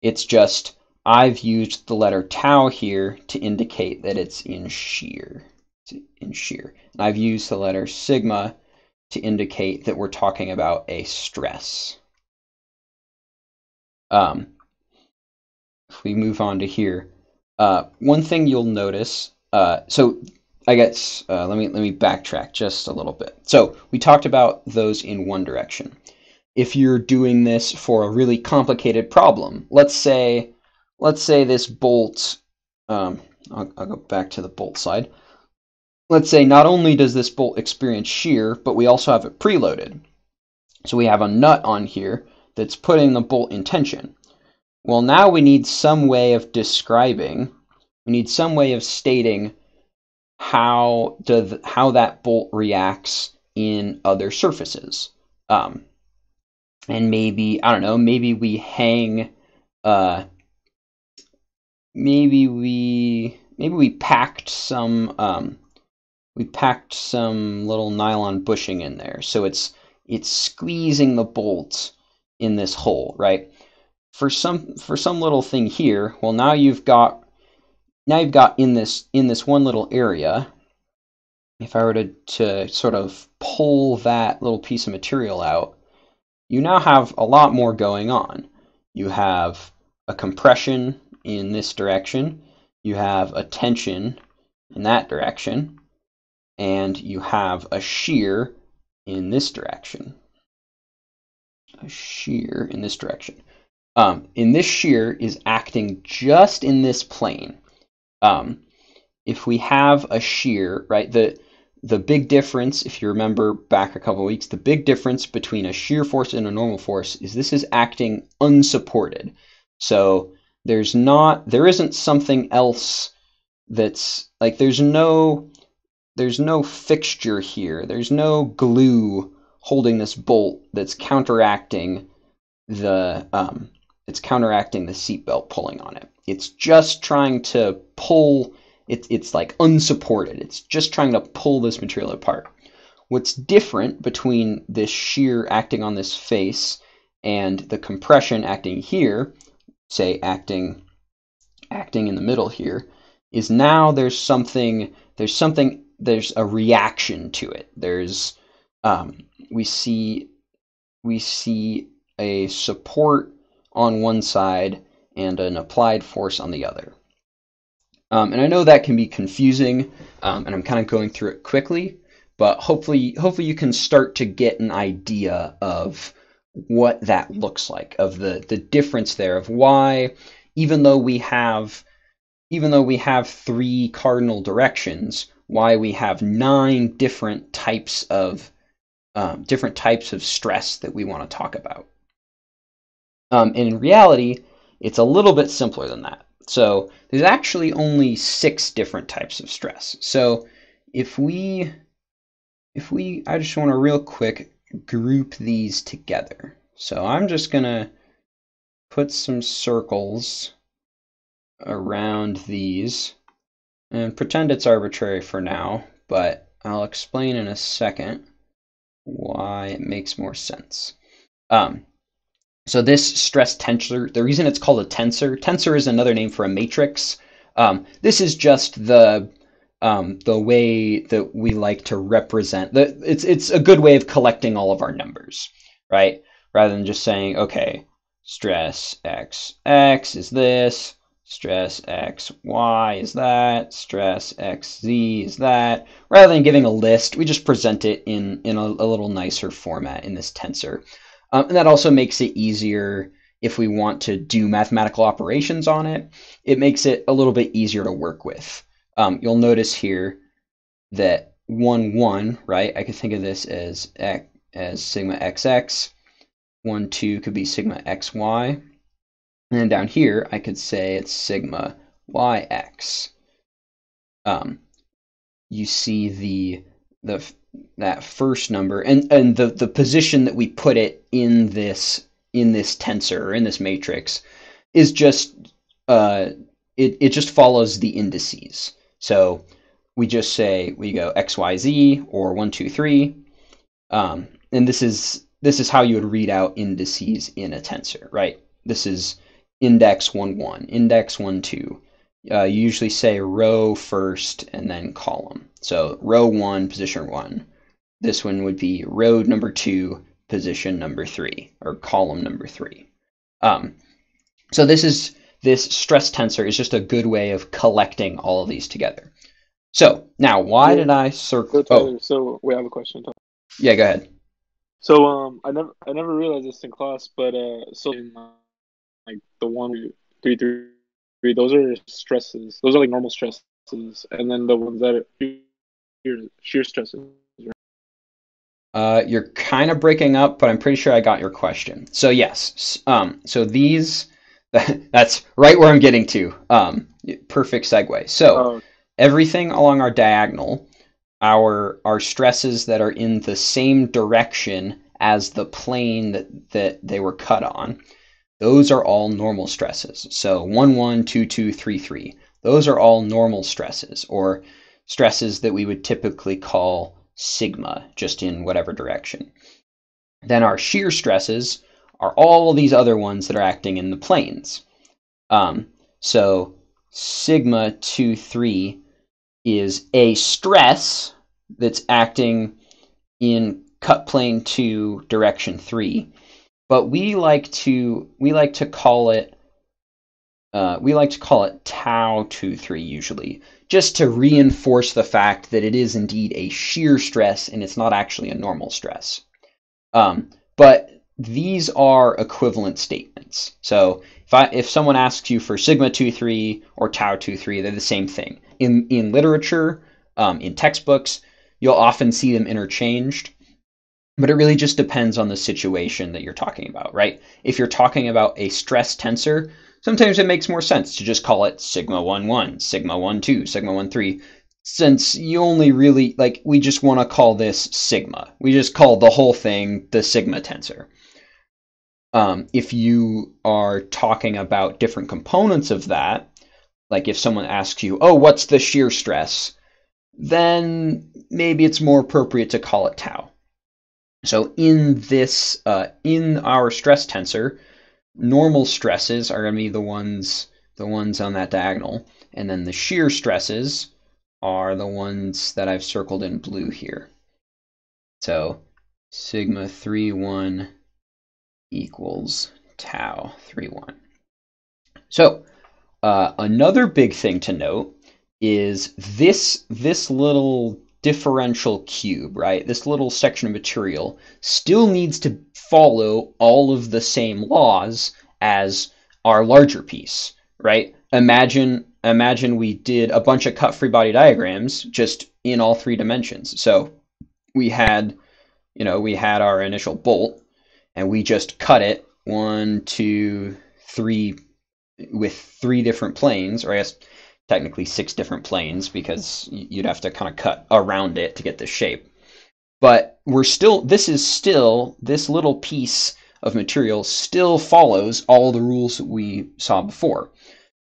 Speaker 1: It's just I've used the letter tau here to indicate that it's in shear. It's in shear. And I've used the letter sigma to indicate that we're talking about a stress. Um, if we move on to here, uh, one thing you'll notice, uh, so I guess uh, let me let me backtrack just a little bit. So we talked about those in one direction. If you're doing this for a really complicated problem, let's say let's say this bolt. Um, I'll, I'll go back to the bolt side. Let's say not only does this bolt experience shear, but we also have it preloaded. So we have a nut on here that's putting the bolt in tension. Well, now we need some way of describing, we need some way of stating how does how that bolt reacts in other surfaces. Um, and maybe I don't know, maybe we hang, uh, maybe we maybe we packed some um, we packed some little nylon bushing in there, so it's it's squeezing the bolt in this hole, right? For some for some little thing here, well now you've got now you've got in this in this one little area, if I were to, to sort of pull that little piece of material out, you now have a lot more going on. You have a compression in this direction, you have a tension in that direction, and you have a shear in this direction shear in this direction. Um, and this shear is acting just in this plane. Um, if we have a shear, right, the the big difference, if you remember back a couple weeks, the big difference between a shear force and a normal force is this is acting unsupported. So there's not, there isn't something else that's like there's no, there's no fixture here. There's no glue holding this bolt that's counteracting the um, it's counteracting the seatbelt pulling on it. It's just trying to pull. It, it's like unsupported. It's just trying to pull this material apart. What's different between this shear acting on this face and the compression acting here, say acting acting in the middle here, is now there's something there's something there's a reaction to it. There's um, we see we see a support on one side and an applied force on the other. Um, and I know that can be confusing, um, and I'm kind of going through it quickly, but hopefully, hopefully you can start to get an idea of what that looks like, of the the difference there, of why, even though we have, even though we have three cardinal directions, why we have nine different types of um, different types of stress that we want to talk about. Um, and in reality, it's a little bit simpler than that. So there's actually only six different types of stress. So if we, if we, I just want to real quick group these together. So I'm just going to put some circles around these and pretend it's arbitrary for now, but I'll explain in a second why it makes more sense. Um, so this stress tensor, the reason it's called a tensor, tensor is another name for a matrix. Um, this is just the um, the way that we like to represent. The, it's it's a good way of collecting all of our numbers, right? Rather than just saying, okay, stress x x is this, stress x y is that, stress x z is that. Rather than giving a list, we just present it in, in a, a little nicer format in this tensor. Um, and that also makes it easier if we want to do mathematical operations on it. It makes it a little bit easier to work with. Um, you'll notice here that 1, 1, right? I could think of this as, as sigma xx. 1, 2 could be sigma xy. And then down here, I could say it's sigma yx. Um, you see the the that first number and and the the position that we put it in this in this tensor or in this matrix is just uh, it, it just follows the indices. So we just say we go x y z or one two three, um, and this is this is how you would read out indices in a tensor, right? This is index 1, 1, index 1, 2. Uh, you usually say row first and then column. So row 1, position 1. This one would be row number 2, position number 3, or column number 3. Um, so this is this stress tensor is just a good way of collecting all of these together. So now, why did I circle?
Speaker 4: Oh, so we have a question.
Speaker 1: Yeah, go ahead.
Speaker 4: So um, I never I never realized this in class, but uh, so in, like the one three three three, those are stresses. Those are like normal stresses, and then the ones that are shear, shear stresses.
Speaker 1: Uh, you're kind of breaking up, but I'm pretty sure I got your question. So yes, um, so these, <laughs> that's right where I'm getting to. Um, perfect segue. So oh. everything along our diagonal, our our stresses that are in the same direction as the plane that that they were cut on, those are all normal stresses. So 1, 1, 2, 2, 3, 3. Those are all normal stresses, or stresses that we would typically call sigma, just in whatever direction. Then our shear stresses are all these other ones that are acting in the planes. Um, so sigma 2, 3 is a stress that's acting in cut plane 2, direction 3. But we like to we like to call it uh, we like to call it tau 2, 3 usually, just to reinforce the fact that it is indeed a shear stress and it's not actually a normal stress. Um, but these are equivalent statements. So if I, if someone asks you for sigma 2, 3 or tau 2, 3, they're the same thing. In, in literature, um, in textbooks, you'll often see them interchanged. But it really just depends on the situation that you're talking about, right? If you're talking about a stress tensor, sometimes it makes more sense to just call it sigma 1 1, sigma 1 2, sigma 1 3, since you only really, like, we just want to call this sigma. We just call the whole thing the sigma tensor. Um, if you are talking about different components of that, like if someone asks you, oh, what's the shear stress? Then maybe it's more appropriate to call it tau. So in this, uh, in our stress tensor, normal stresses are going to be the ones the ones on that diagonal, and then the shear stresses are the ones that I've circled in blue here. So sigma 3, 1 equals tau 3, 1. So uh, another big thing to note is this, this little differential cube, right? This little section of material still needs to follow all of the same laws as our larger piece, right? Imagine imagine we did a bunch of cut free body diagrams just in all three dimensions. So we had, you know, we had our initial bolt and we just cut it one, two, three with three different planes, or I guess technically six different planes because you'd have to kind of cut around it to get the shape. But we're still, this is still, this little piece of material still follows all the rules that we saw before.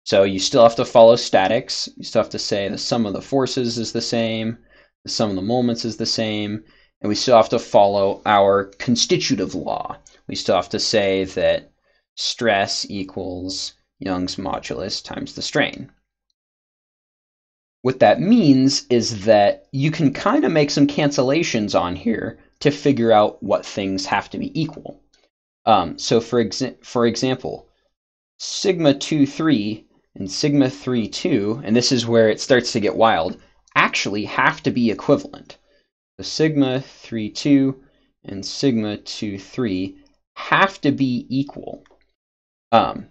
Speaker 1: So you still have to follow statics. You still have to say the sum of the forces is the same, the sum of the moments is the same, and we still have to follow our constitutive law. We still have to say that stress equals Young's modulus times the strain. What that means is that you can kind of make some cancellations on here to figure out what things have to be equal. Um, so for exa- for example, sigma 2 3 and sigma 3 2, and this is where it starts to get wild, actually have to be equivalent. So sigma 3 2 and sigma 2 3 have to be equal. Um,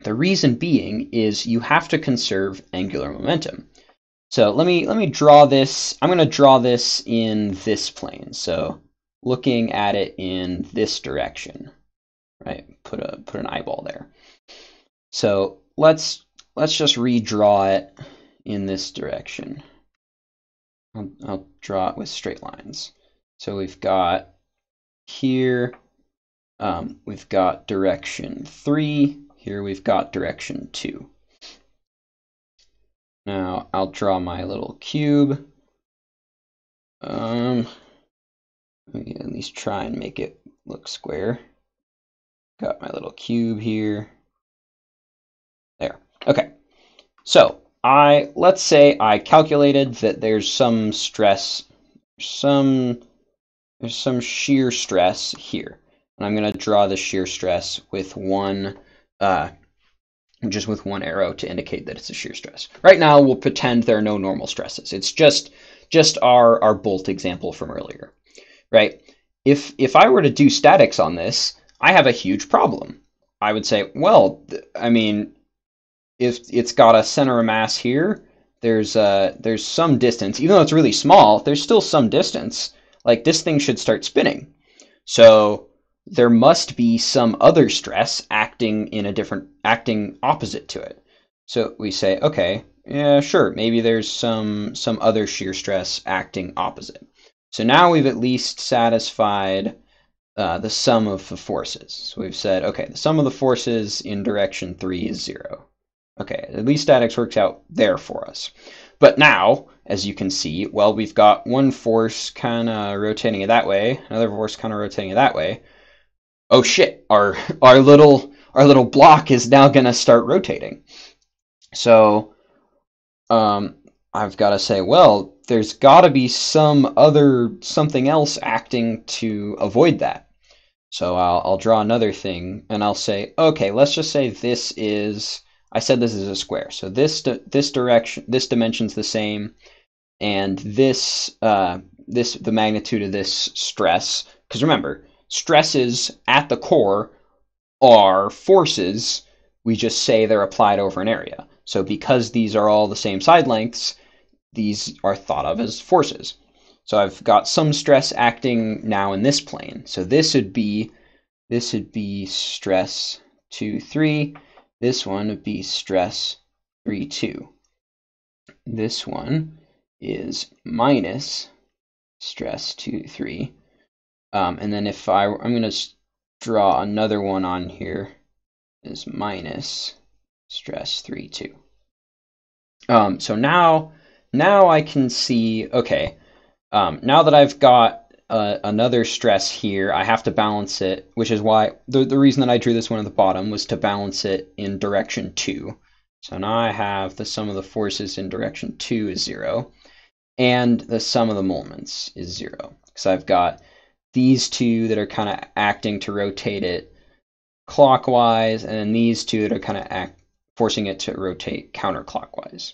Speaker 1: the reason being is you have to conserve angular momentum. So let me let me draw this. I'm going to draw this in this plane. So looking at it in this direction, right? Put a put an eyeball there. So let's let's just redraw it in this direction. I'll, I'll draw it with straight lines. So we've got here, um, we've got direction three. Here we've got direction two. Now I'll draw my little cube. Um, let me at least try and make it look square. Got my little cube here. There. Okay. So I let's say I calculated that there's some stress, some there's some shear stress here, and I'm going to draw the shear stress with one uh, just with one arrow to indicate that it's a shear stress. Right now, we'll pretend there are no normal stresses. It's just just our our bolt example from earlier, right? If if I were to do statics on this, I have a huge problem. I would say, well, I mean, if it's got a center of mass here, there's uh there's some distance, even though it's really small, there's still some distance. Like this thing should start spinning. So there must be some other stress acting in a different acting opposite to it. So we say, okay, yeah, sure, maybe there's some some other shear stress acting opposite. So now we've at least satisfied uh, the sum of the forces. So we've said, okay, the sum of the forces in direction three is zero. Okay, at least statics works out there for us. But now, as you can see, well, we've got one force kind of rotating it that way, another force kind of rotating it that way. Oh shit, our our little our little block is now going to start rotating. So um, I've got to say, well, there's got to be some other something else acting to avoid that. So I'll, I'll draw another thing and I'll say, okay, let's just say this is I said this is a square. So this this direction, this dimension's the same, and this uh, this the magnitude of this stress. Because remember, stresses at the core are forces. We just say they're applied over an area. So because these are all the same side lengths, these are thought of as forces. So I've got some stress acting now in this plane. So this would be this would be stress two three this one would be stress 3, 2. This one is minus stress 2, 3. Um, and then if I, I'm going to draw another one on here is minus stress 3, 2. Um, so now, now I can see, okay, um, now that I've got uh, another stress here. I have to balance it, which is why the, the reason that I drew this one at the bottom was to balance it in direction 2. So now I have the sum of the forces in direction 2 is 0, and the sum of the moments is 0. So I've got these two that are kind of acting to rotate it clockwise, and then these two that are kind of act, forcing it to rotate counterclockwise.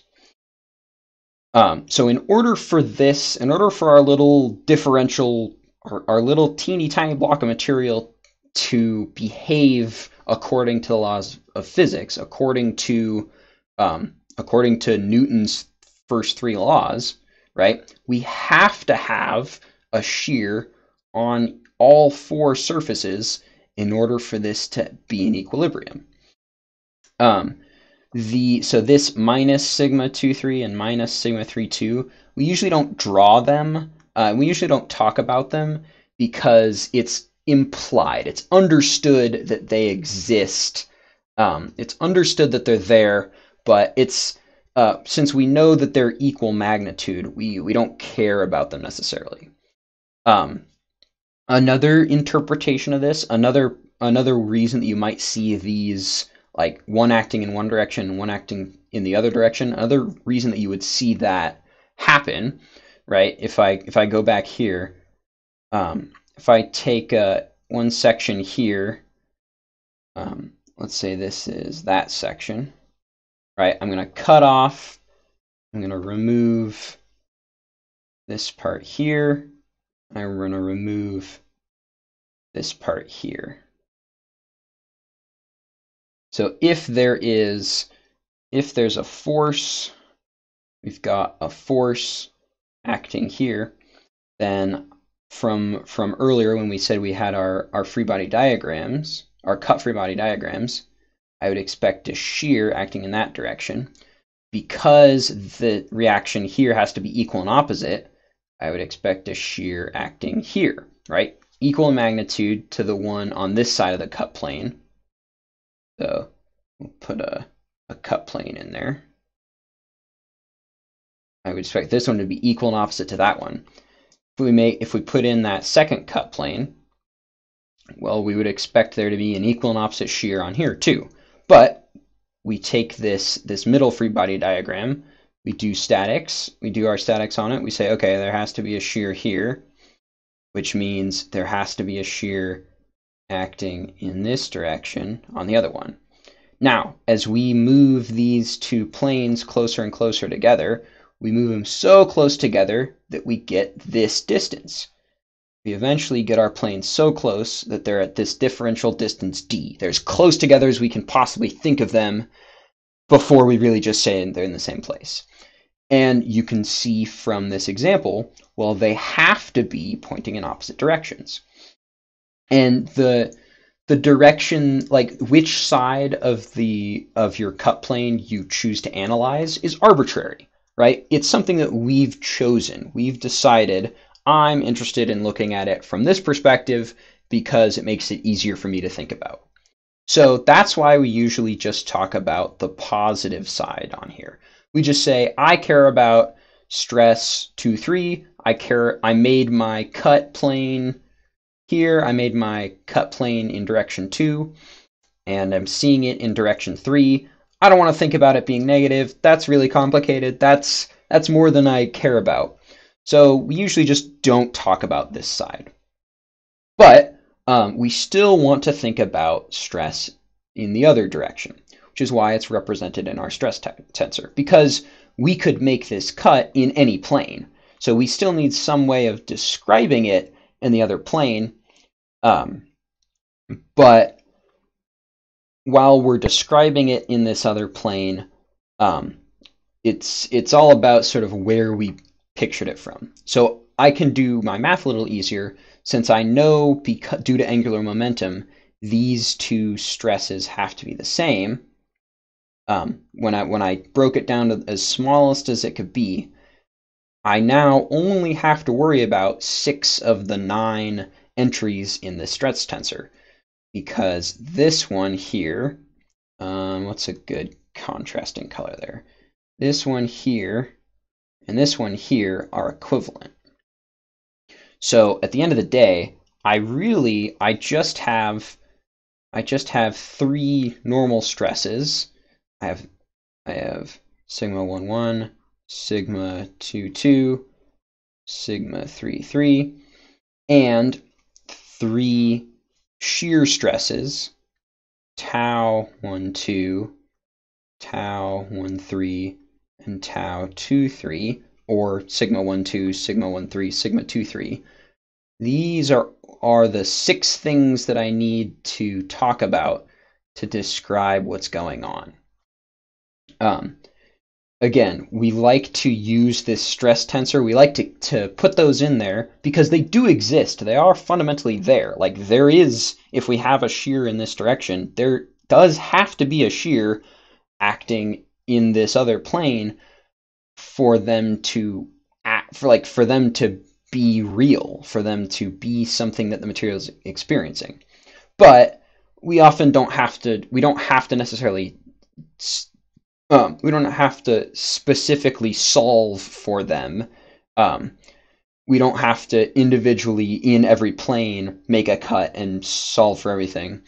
Speaker 1: Um, so in order for this, in order for our little differential, our, our little teeny tiny block of material to behave according to the laws of physics, according to um, according to Newton's first three laws, right? We have to have a shear on all four surfaces in order for this to be in equilibrium. Um, the so this minus sigma 2 3 and minus sigma 3 2 we usually don't draw them uh, we usually don't talk about them because it's implied it's understood that they exist um, it's understood that they're there but it's uh, since we know that they're equal magnitude we we don't care about them necessarily um, another interpretation of this another another reason that you might see these like one acting in one direction and one acting in the other direction. Another reason that you would see that happen, right? If I if I go back here, um, if I take a one section here, um, let's say this is that section, right? I'm going to cut off, I'm going to remove this part here, I'm going to remove this part here. So if there is, if there's a force, we've got a force acting here, then from from earlier when we said we had our, our free body diagrams, our cut free body diagrams, I would expect a shear acting in that direction. Because the reaction here has to be equal and opposite, I would expect a shear acting here, right? Equal in magnitude to the one on this side of the cut plane. So we'll put a, a cut plane in there. I would expect this one to be equal and opposite to that one. If we make if we put in that second cut plane, well, we would expect there to be an equal and opposite shear on here too. But we take this this middle free body diagram, we do statics, we do our statics on it, we say, okay, there has to be a shear here, which means there has to be a shear acting in this direction on the other one. Now, as we move these two planes closer and closer together, we move them so close together that we get this distance. We eventually get our planes so close that they're at this differential distance d. They're as close together as we can possibly think of them before we really just say they're in the same place. And you can see from this example, well, they have to be pointing in opposite directions. And the the direction like which side of the of your cut plane you choose to analyze is arbitrary right? It's something that we've chosen. We've decided i'm interested in looking at it from this perspective because it makes it easier for me to think about. So that's why we usually just talk about the positive side on here we just say i care about stress 2 3 i care i made my cut plane here I made my cut plane in direction 2, and I'm seeing it in direction 3. I don't want to think about it being negative. That's really complicated. That's, that's more than I care about. So we usually just don't talk about this side. But um, we still want to think about stress in the other direction, which is why it's represented in our stress tensor, because we could make this cut in any plane. So we still need some way of describing it in the other plane. Um, but while we're describing it in this other plane, um, it's it's all about sort of where we pictured it from. So I can do my math a little easier since I know because due to angular momentum, these two stresses have to be the same. Um, when I when I broke it down to as smallest as it could be, I now only have to worry about six of the nine entries in the stress tensor because this one here, um, what's a good contrasting color there? This one here and this one here are equivalent. So at the end of the day, I really, I just have, I just have three normal stresses. I have, I have sigma 1, 1, sigma 2, 2, sigma 3, 3, and three shear stresses, tau 1, 2, tau 1, 3, and tau 2, 3, or sigma 1, 2, sigma 1, 3, sigma 2, 3. These are, are the six things that I need to talk about to describe what's going on. Um, again, we like to use this stress tensor. We like to, to put those in there because they do exist. They are fundamentally there. Like there is, if we have a shear in this direction, there does have to be a shear acting in this other plane for them to act, for like for them to be real, for them to be something that the material is experiencing. But we often don't have to, we don't have to necessarily um, we don't have to specifically solve for them. Um, we don't have to individually in every plane make a cut and solve for everything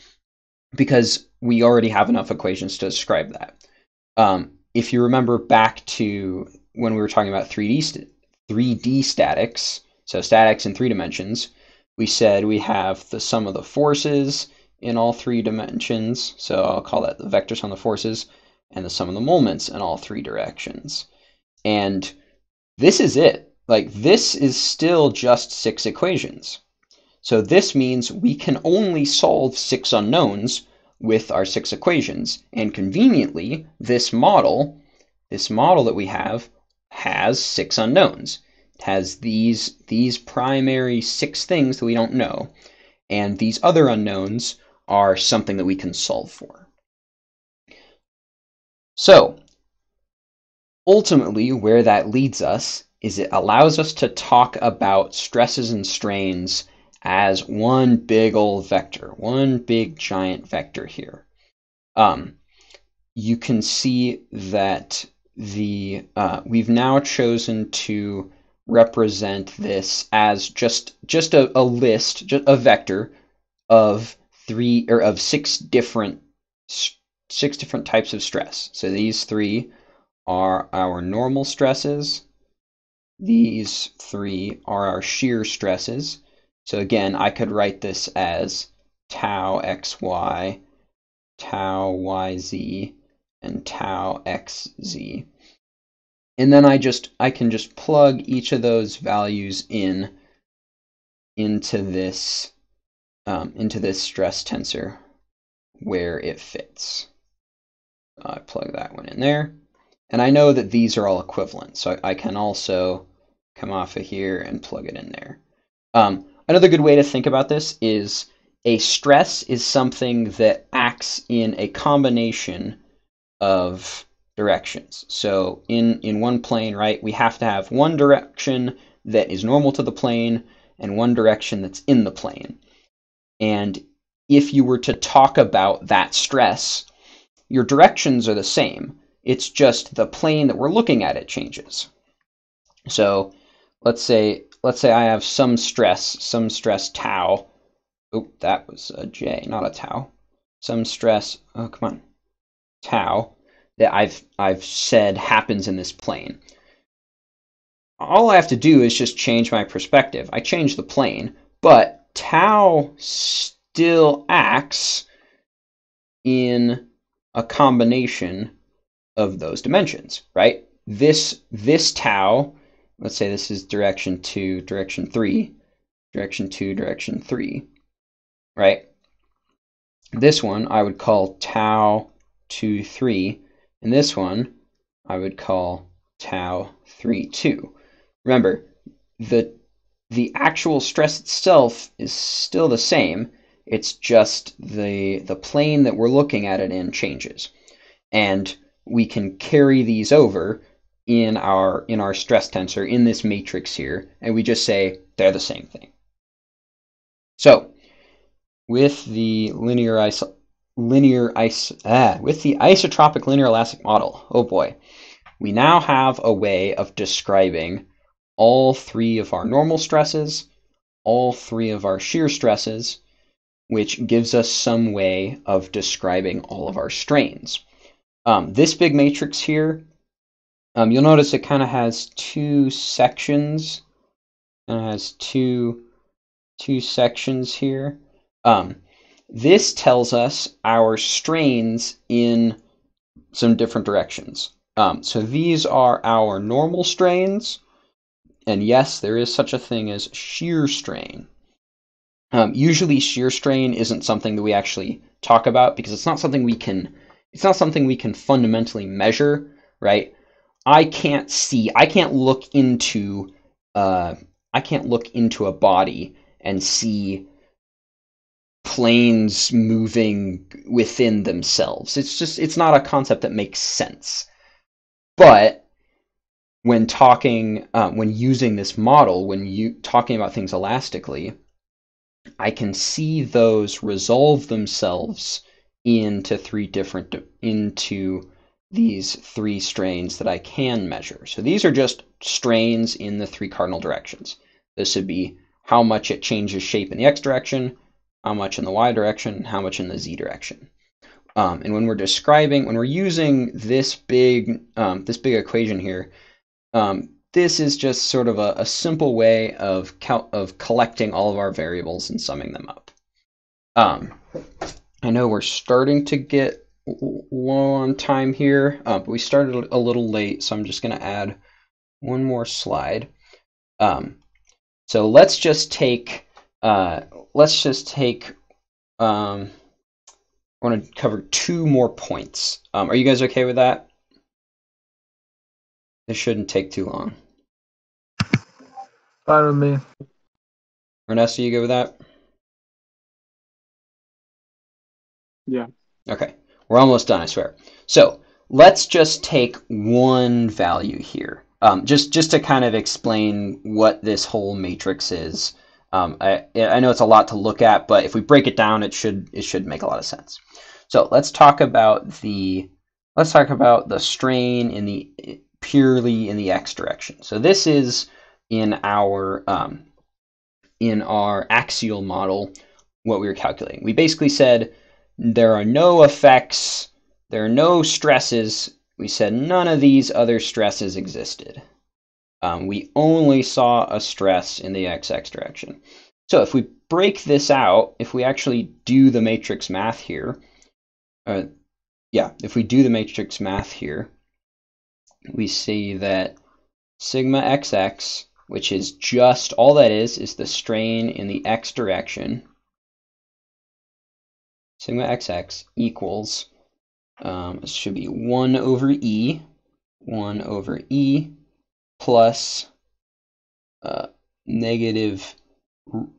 Speaker 1: because we already have enough equations to describe that. Um, if you remember back to when we were talking about 3D st 3D statics, so statics in three dimensions, we said we have the sum of the forces in all three dimensions. So I'll call that the vector sum of the forces and the sum of the moments in all three directions. And this is it. Like this is still just six equations. So this means we can only solve six unknowns with our six equations. And conveniently, this model, this model that we have, has six unknowns. It has these, these primary six things that we don't know. And these other unknowns are something that we can solve for. So, ultimately, where that leads us is it allows us to talk about stresses and strains as one big old vector, one big giant vector here. Um, you can see that the uh, we've now chosen to represent this as just just a, a list, just a vector of three or of six different six different types of stress. So these three are our normal stresses. These three are our shear stresses. So again, I could write this as tau xy, tau yz, and tau xz. And then I just I can just plug each of those values in into this um, into this stress tensor where it fits. I plug that one in there. And I know that these are all equivalent, so I can also come off of here and plug it in there. Um, Another good way to think about this is a stress is something that acts in a combination of directions. So in, in one plane, right, we have to have one direction that is normal to the plane and one direction that's in the plane. And if you were to talk about that stress, your directions are the same. It's just the plane that we're looking at it changes. So let's say let's say I have some stress, some stress tau. Oh, that was a J, not a tau. Some stress, oh, come on, tau, that I've, I've said happens in this plane. All I have to do is just change my perspective. I change the plane, but tau still acts in a combination of those dimensions, right? This, this tau let's say this is direction 2, direction 3, direction 2, direction 3, right? This one I would call tau 2, 3, and this one I would call tau 3, 2. Remember, the, the actual stress itself is still the same, it's just the, the plane that we're looking at it in changes. And we can carry these over in our in our stress tensor in this matrix here, and we just say they're the same thing. So with the linear iso linear iso ah, with the isotropic linear elastic model, oh boy, we now have a way of describing all three of our normal stresses, all three of our shear stresses, which gives us some way of describing all of our strains. Um, this big matrix here um, you'll notice it kind of has two sections. It has two two sections here. Um, this tells us our strains in some different directions. Um, so these are our normal strains, and yes, there is such a thing as shear strain. Um, usually, shear strain isn't something that we actually talk about because it's not something we can. It's not something we can fundamentally measure, right? I can't see, I can't look into, uh, I can't look into a body and see planes moving within themselves. It's just, it's not a concept that makes sense. But when talking, uh, when using this model, when you talking about things elastically, I can see those resolve themselves into three different, into these three strains that I can measure. So these are just strains in the three cardinal directions. This would be how much it changes shape in the x direction, how much in the y direction, how much in the z direction. Um, and when we're describing, when we're using this big, um, this big equation here, um, this is just sort of a, a simple way of count, of collecting all of our variables and summing them up. Um, I know we're starting to get low on time here, uh, but we started a little late, so I'm just going to add one more slide. Um, so let's just take uh, let's just take um, I want to cover two more points. Um, are you guys okay with that? This shouldn't take too long.
Speaker 3: Fine with me.
Speaker 1: Ernesto, you go with that?
Speaker 4: Yeah.
Speaker 1: Okay, we're almost done, I swear. So let's just take one value here, um, just just to kind of explain what this whole matrix is. Um, I, I know it's a lot to look at, but if we break it down, it should it should make a lot of sense. So let's talk about the let's talk about the strain in the purely in the x direction. So this is in our um, in our axial model what we were calculating. We basically said there are no effects, there are no stresses. We said none of these other stresses existed. Um, we only saw a stress in the xx direction. So if we break this out, if we actually do the matrix math here, uh, yeah, if we do the matrix math here, we see that sigma xx, which is just, all that is, is the strain in the x direction, sigma xx equals, um, it should be 1 over e, 1 over e plus uh, negative,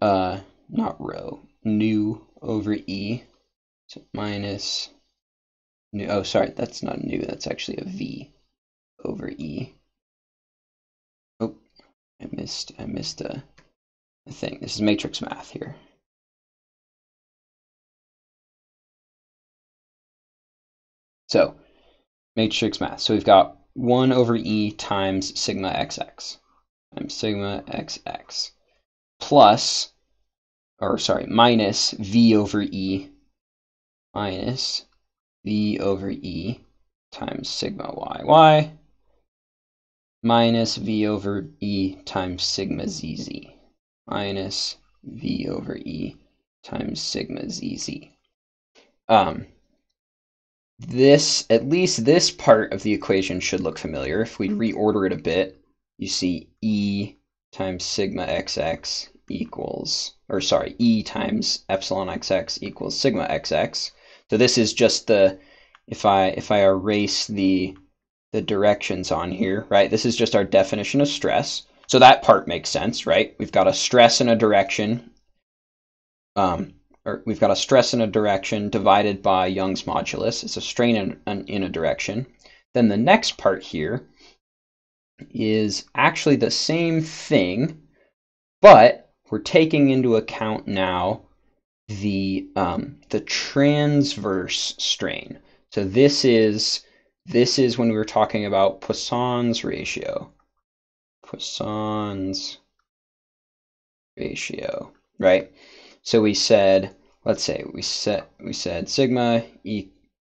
Speaker 1: uh, not rho, nu over e, so minus, nu, oh sorry, that's not nu, that's actually a v over e. I missed, I missed a, a thing. This is matrix math here. So, matrix math. So we've got 1 over e times sigma xx times sigma xx plus, or sorry, minus v over e minus v over e times sigma yy minus v over e times sigma zz minus v over e times sigma zz. Um, this, at least this part of the equation should look familiar. If we reorder it a bit, you see E times sigma xx equals, or sorry, E times epsilon xx equals sigma xx. So this is just the, if I, if I erase the, the directions on here, right? This is just our definition of stress. So that part makes sense, right? We've got a stress in a direction. Um, or we've got a stress in a direction divided by Young's modulus. It's a strain in, in a direction. Then the next part here is actually the same thing, but we're taking into account now the um, the transverse strain. So this is this is when we were talking about Poisson's ratio. Poisson's ratio, right? So we said let's say we set we said sigma e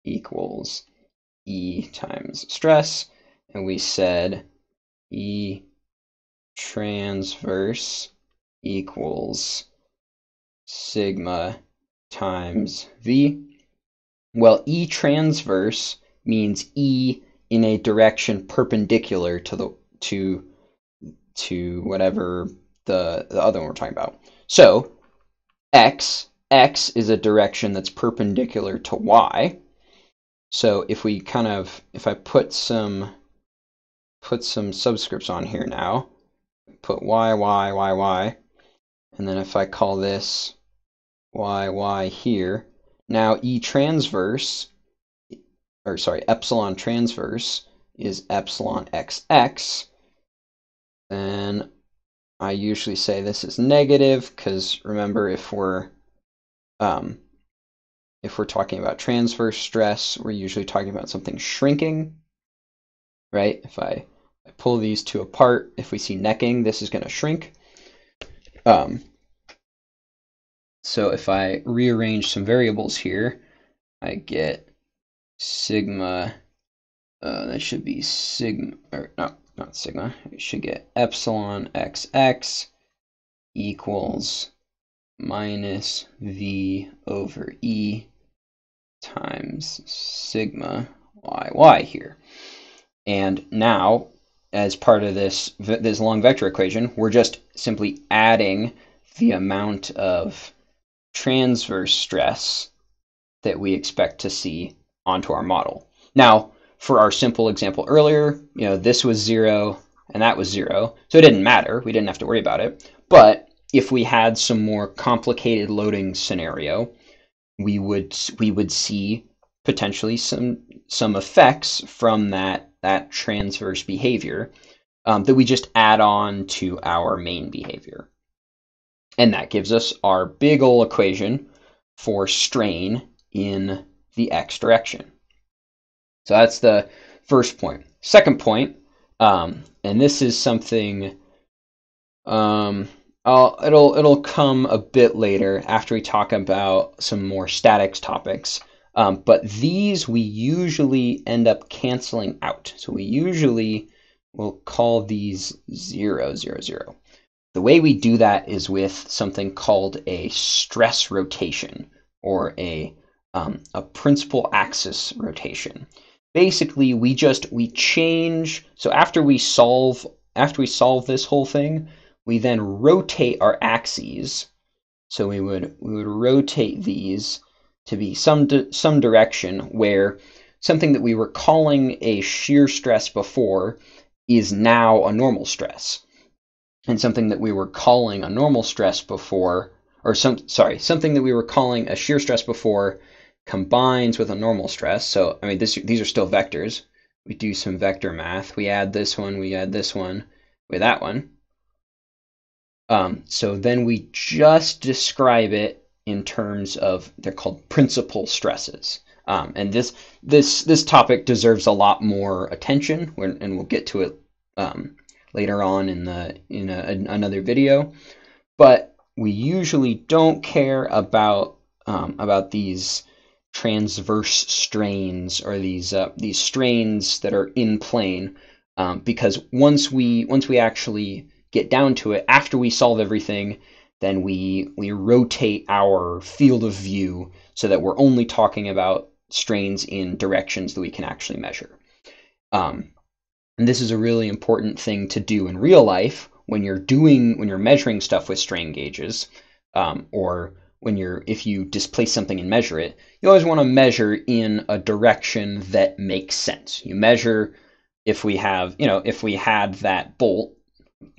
Speaker 1: equals E times stress, and we said E transverse equals sigma times V. Well, E transverse means E in a direction perpendicular to the to to whatever the the other one we're talking about. So X x is a direction that's perpendicular to y. So if we kind of, if I put some, put some subscripts on here now, put y, y, y, y, and then if I call this y, y here, now E transverse, or sorry, epsilon transverse is epsilon xx, then I usually say this is negative because remember if we're um, if we're talking about transverse stress, we're usually talking about something shrinking, right? If I, I pull these two apart, if we see necking, this is going to shrink. Um, so if I rearrange some variables here, I get sigma, uh, that should be sigma, or no, not sigma, we should get epsilon xx equals minus v over e times sigma yy here. And now, as part of this, this long vector equation, we're just simply adding the amount of transverse stress that we expect to see onto our model. Now, for our simple example earlier, you know, this was zero and that was zero, so it didn't matter. We didn't have to worry about it. But if we had some more complicated loading scenario, we would we would see potentially some some effects from that that transverse behavior um, that we just add on to our main behavior. And that gives us our big ol' equation for strain in the x direction. So that's the first point. Second point, um, and this is something um, I'll, it'll it'll come a bit later after we talk about some more statics topics. Um, but these we usually end up canceling out. So we usually will call these zero, zero, zero. The way we do that is with something called a stress rotation or a, um, a principal axis rotation. Basically, we just, we change, so after we solve, after we solve this whole thing, we then rotate our axes. So we would, we would rotate these to be some, some direction where something that we were calling a shear stress before is now a normal stress. And something that we were calling a normal stress before, or some, sorry, something that we were calling a shear stress before combines with a normal stress. So, I mean, this, these are still vectors. We do some vector math. We add this one, we add this one, with that one. Um, so then we just describe it in terms of they're called principal stresses. Um, and this this this topic deserves a lot more attention, and we'll get to it um, later on in the in a, another video. But we usually don't care about um, about these transverse strains or these uh, these strains that are in plane um, because once we once we actually get down to it after we solve everything then we we rotate our field of view so that we're only talking about strains in directions that we can actually measure. Um, and this is a really important thing to do in real life when you're doing when you're measuring stuff with strain gauges, um, or when you're if you displace something and measure it. You always want to measure in a direction that makes sense. You measure if we have you know if we had that bolt,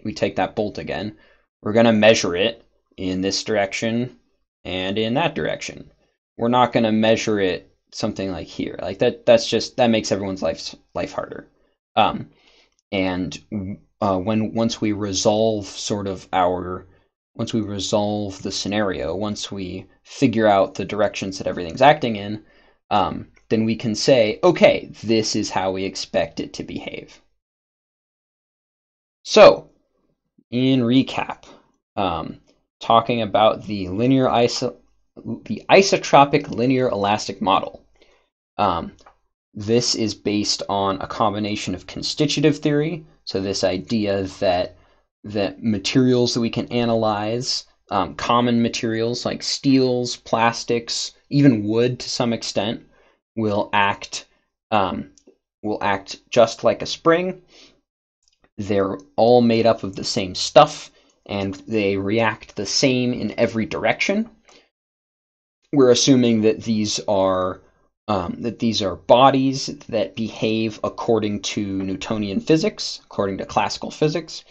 Speaker 1: we take that bolt again. We're going to measure it in this direction and in that direction. We're not going to measure it something like here. Like that that's just that makes everyone's life life harder. Um, and uh, when once we resolve sort of our once we resolve the scenario, once we figure out the directions that everything's acting in, um, then we can say, okay, this is how we expect it to behave. So, in recap, um, talking about the linear iso the isotropic linear elastic model. Um, this is based on a combination of constitutive theory, so this idea that that materials that we can analyze, um, common materials like steels, plastics, even wood to some extent, will act um, will act just like a spring. They're all made up of the same stuff, and they react the same in every direction. We're assuming that these are um, that these are bodies that behave according to Newtonian physics, according to classical physics,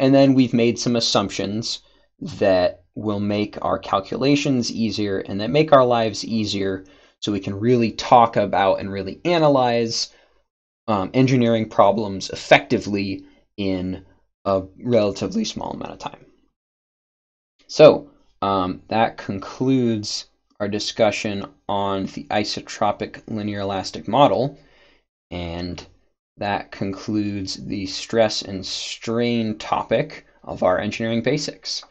Speaker 1: and then we've made some assumptions that will make our calculations easier and that make our lives easier so we can really talk about and really analyze um, engineering problems effectively in a relatively small amount of time. So um, that concludes our discussion on the isotropic linear elastic model. And that concludes the stress and strain topic of our engineering basics.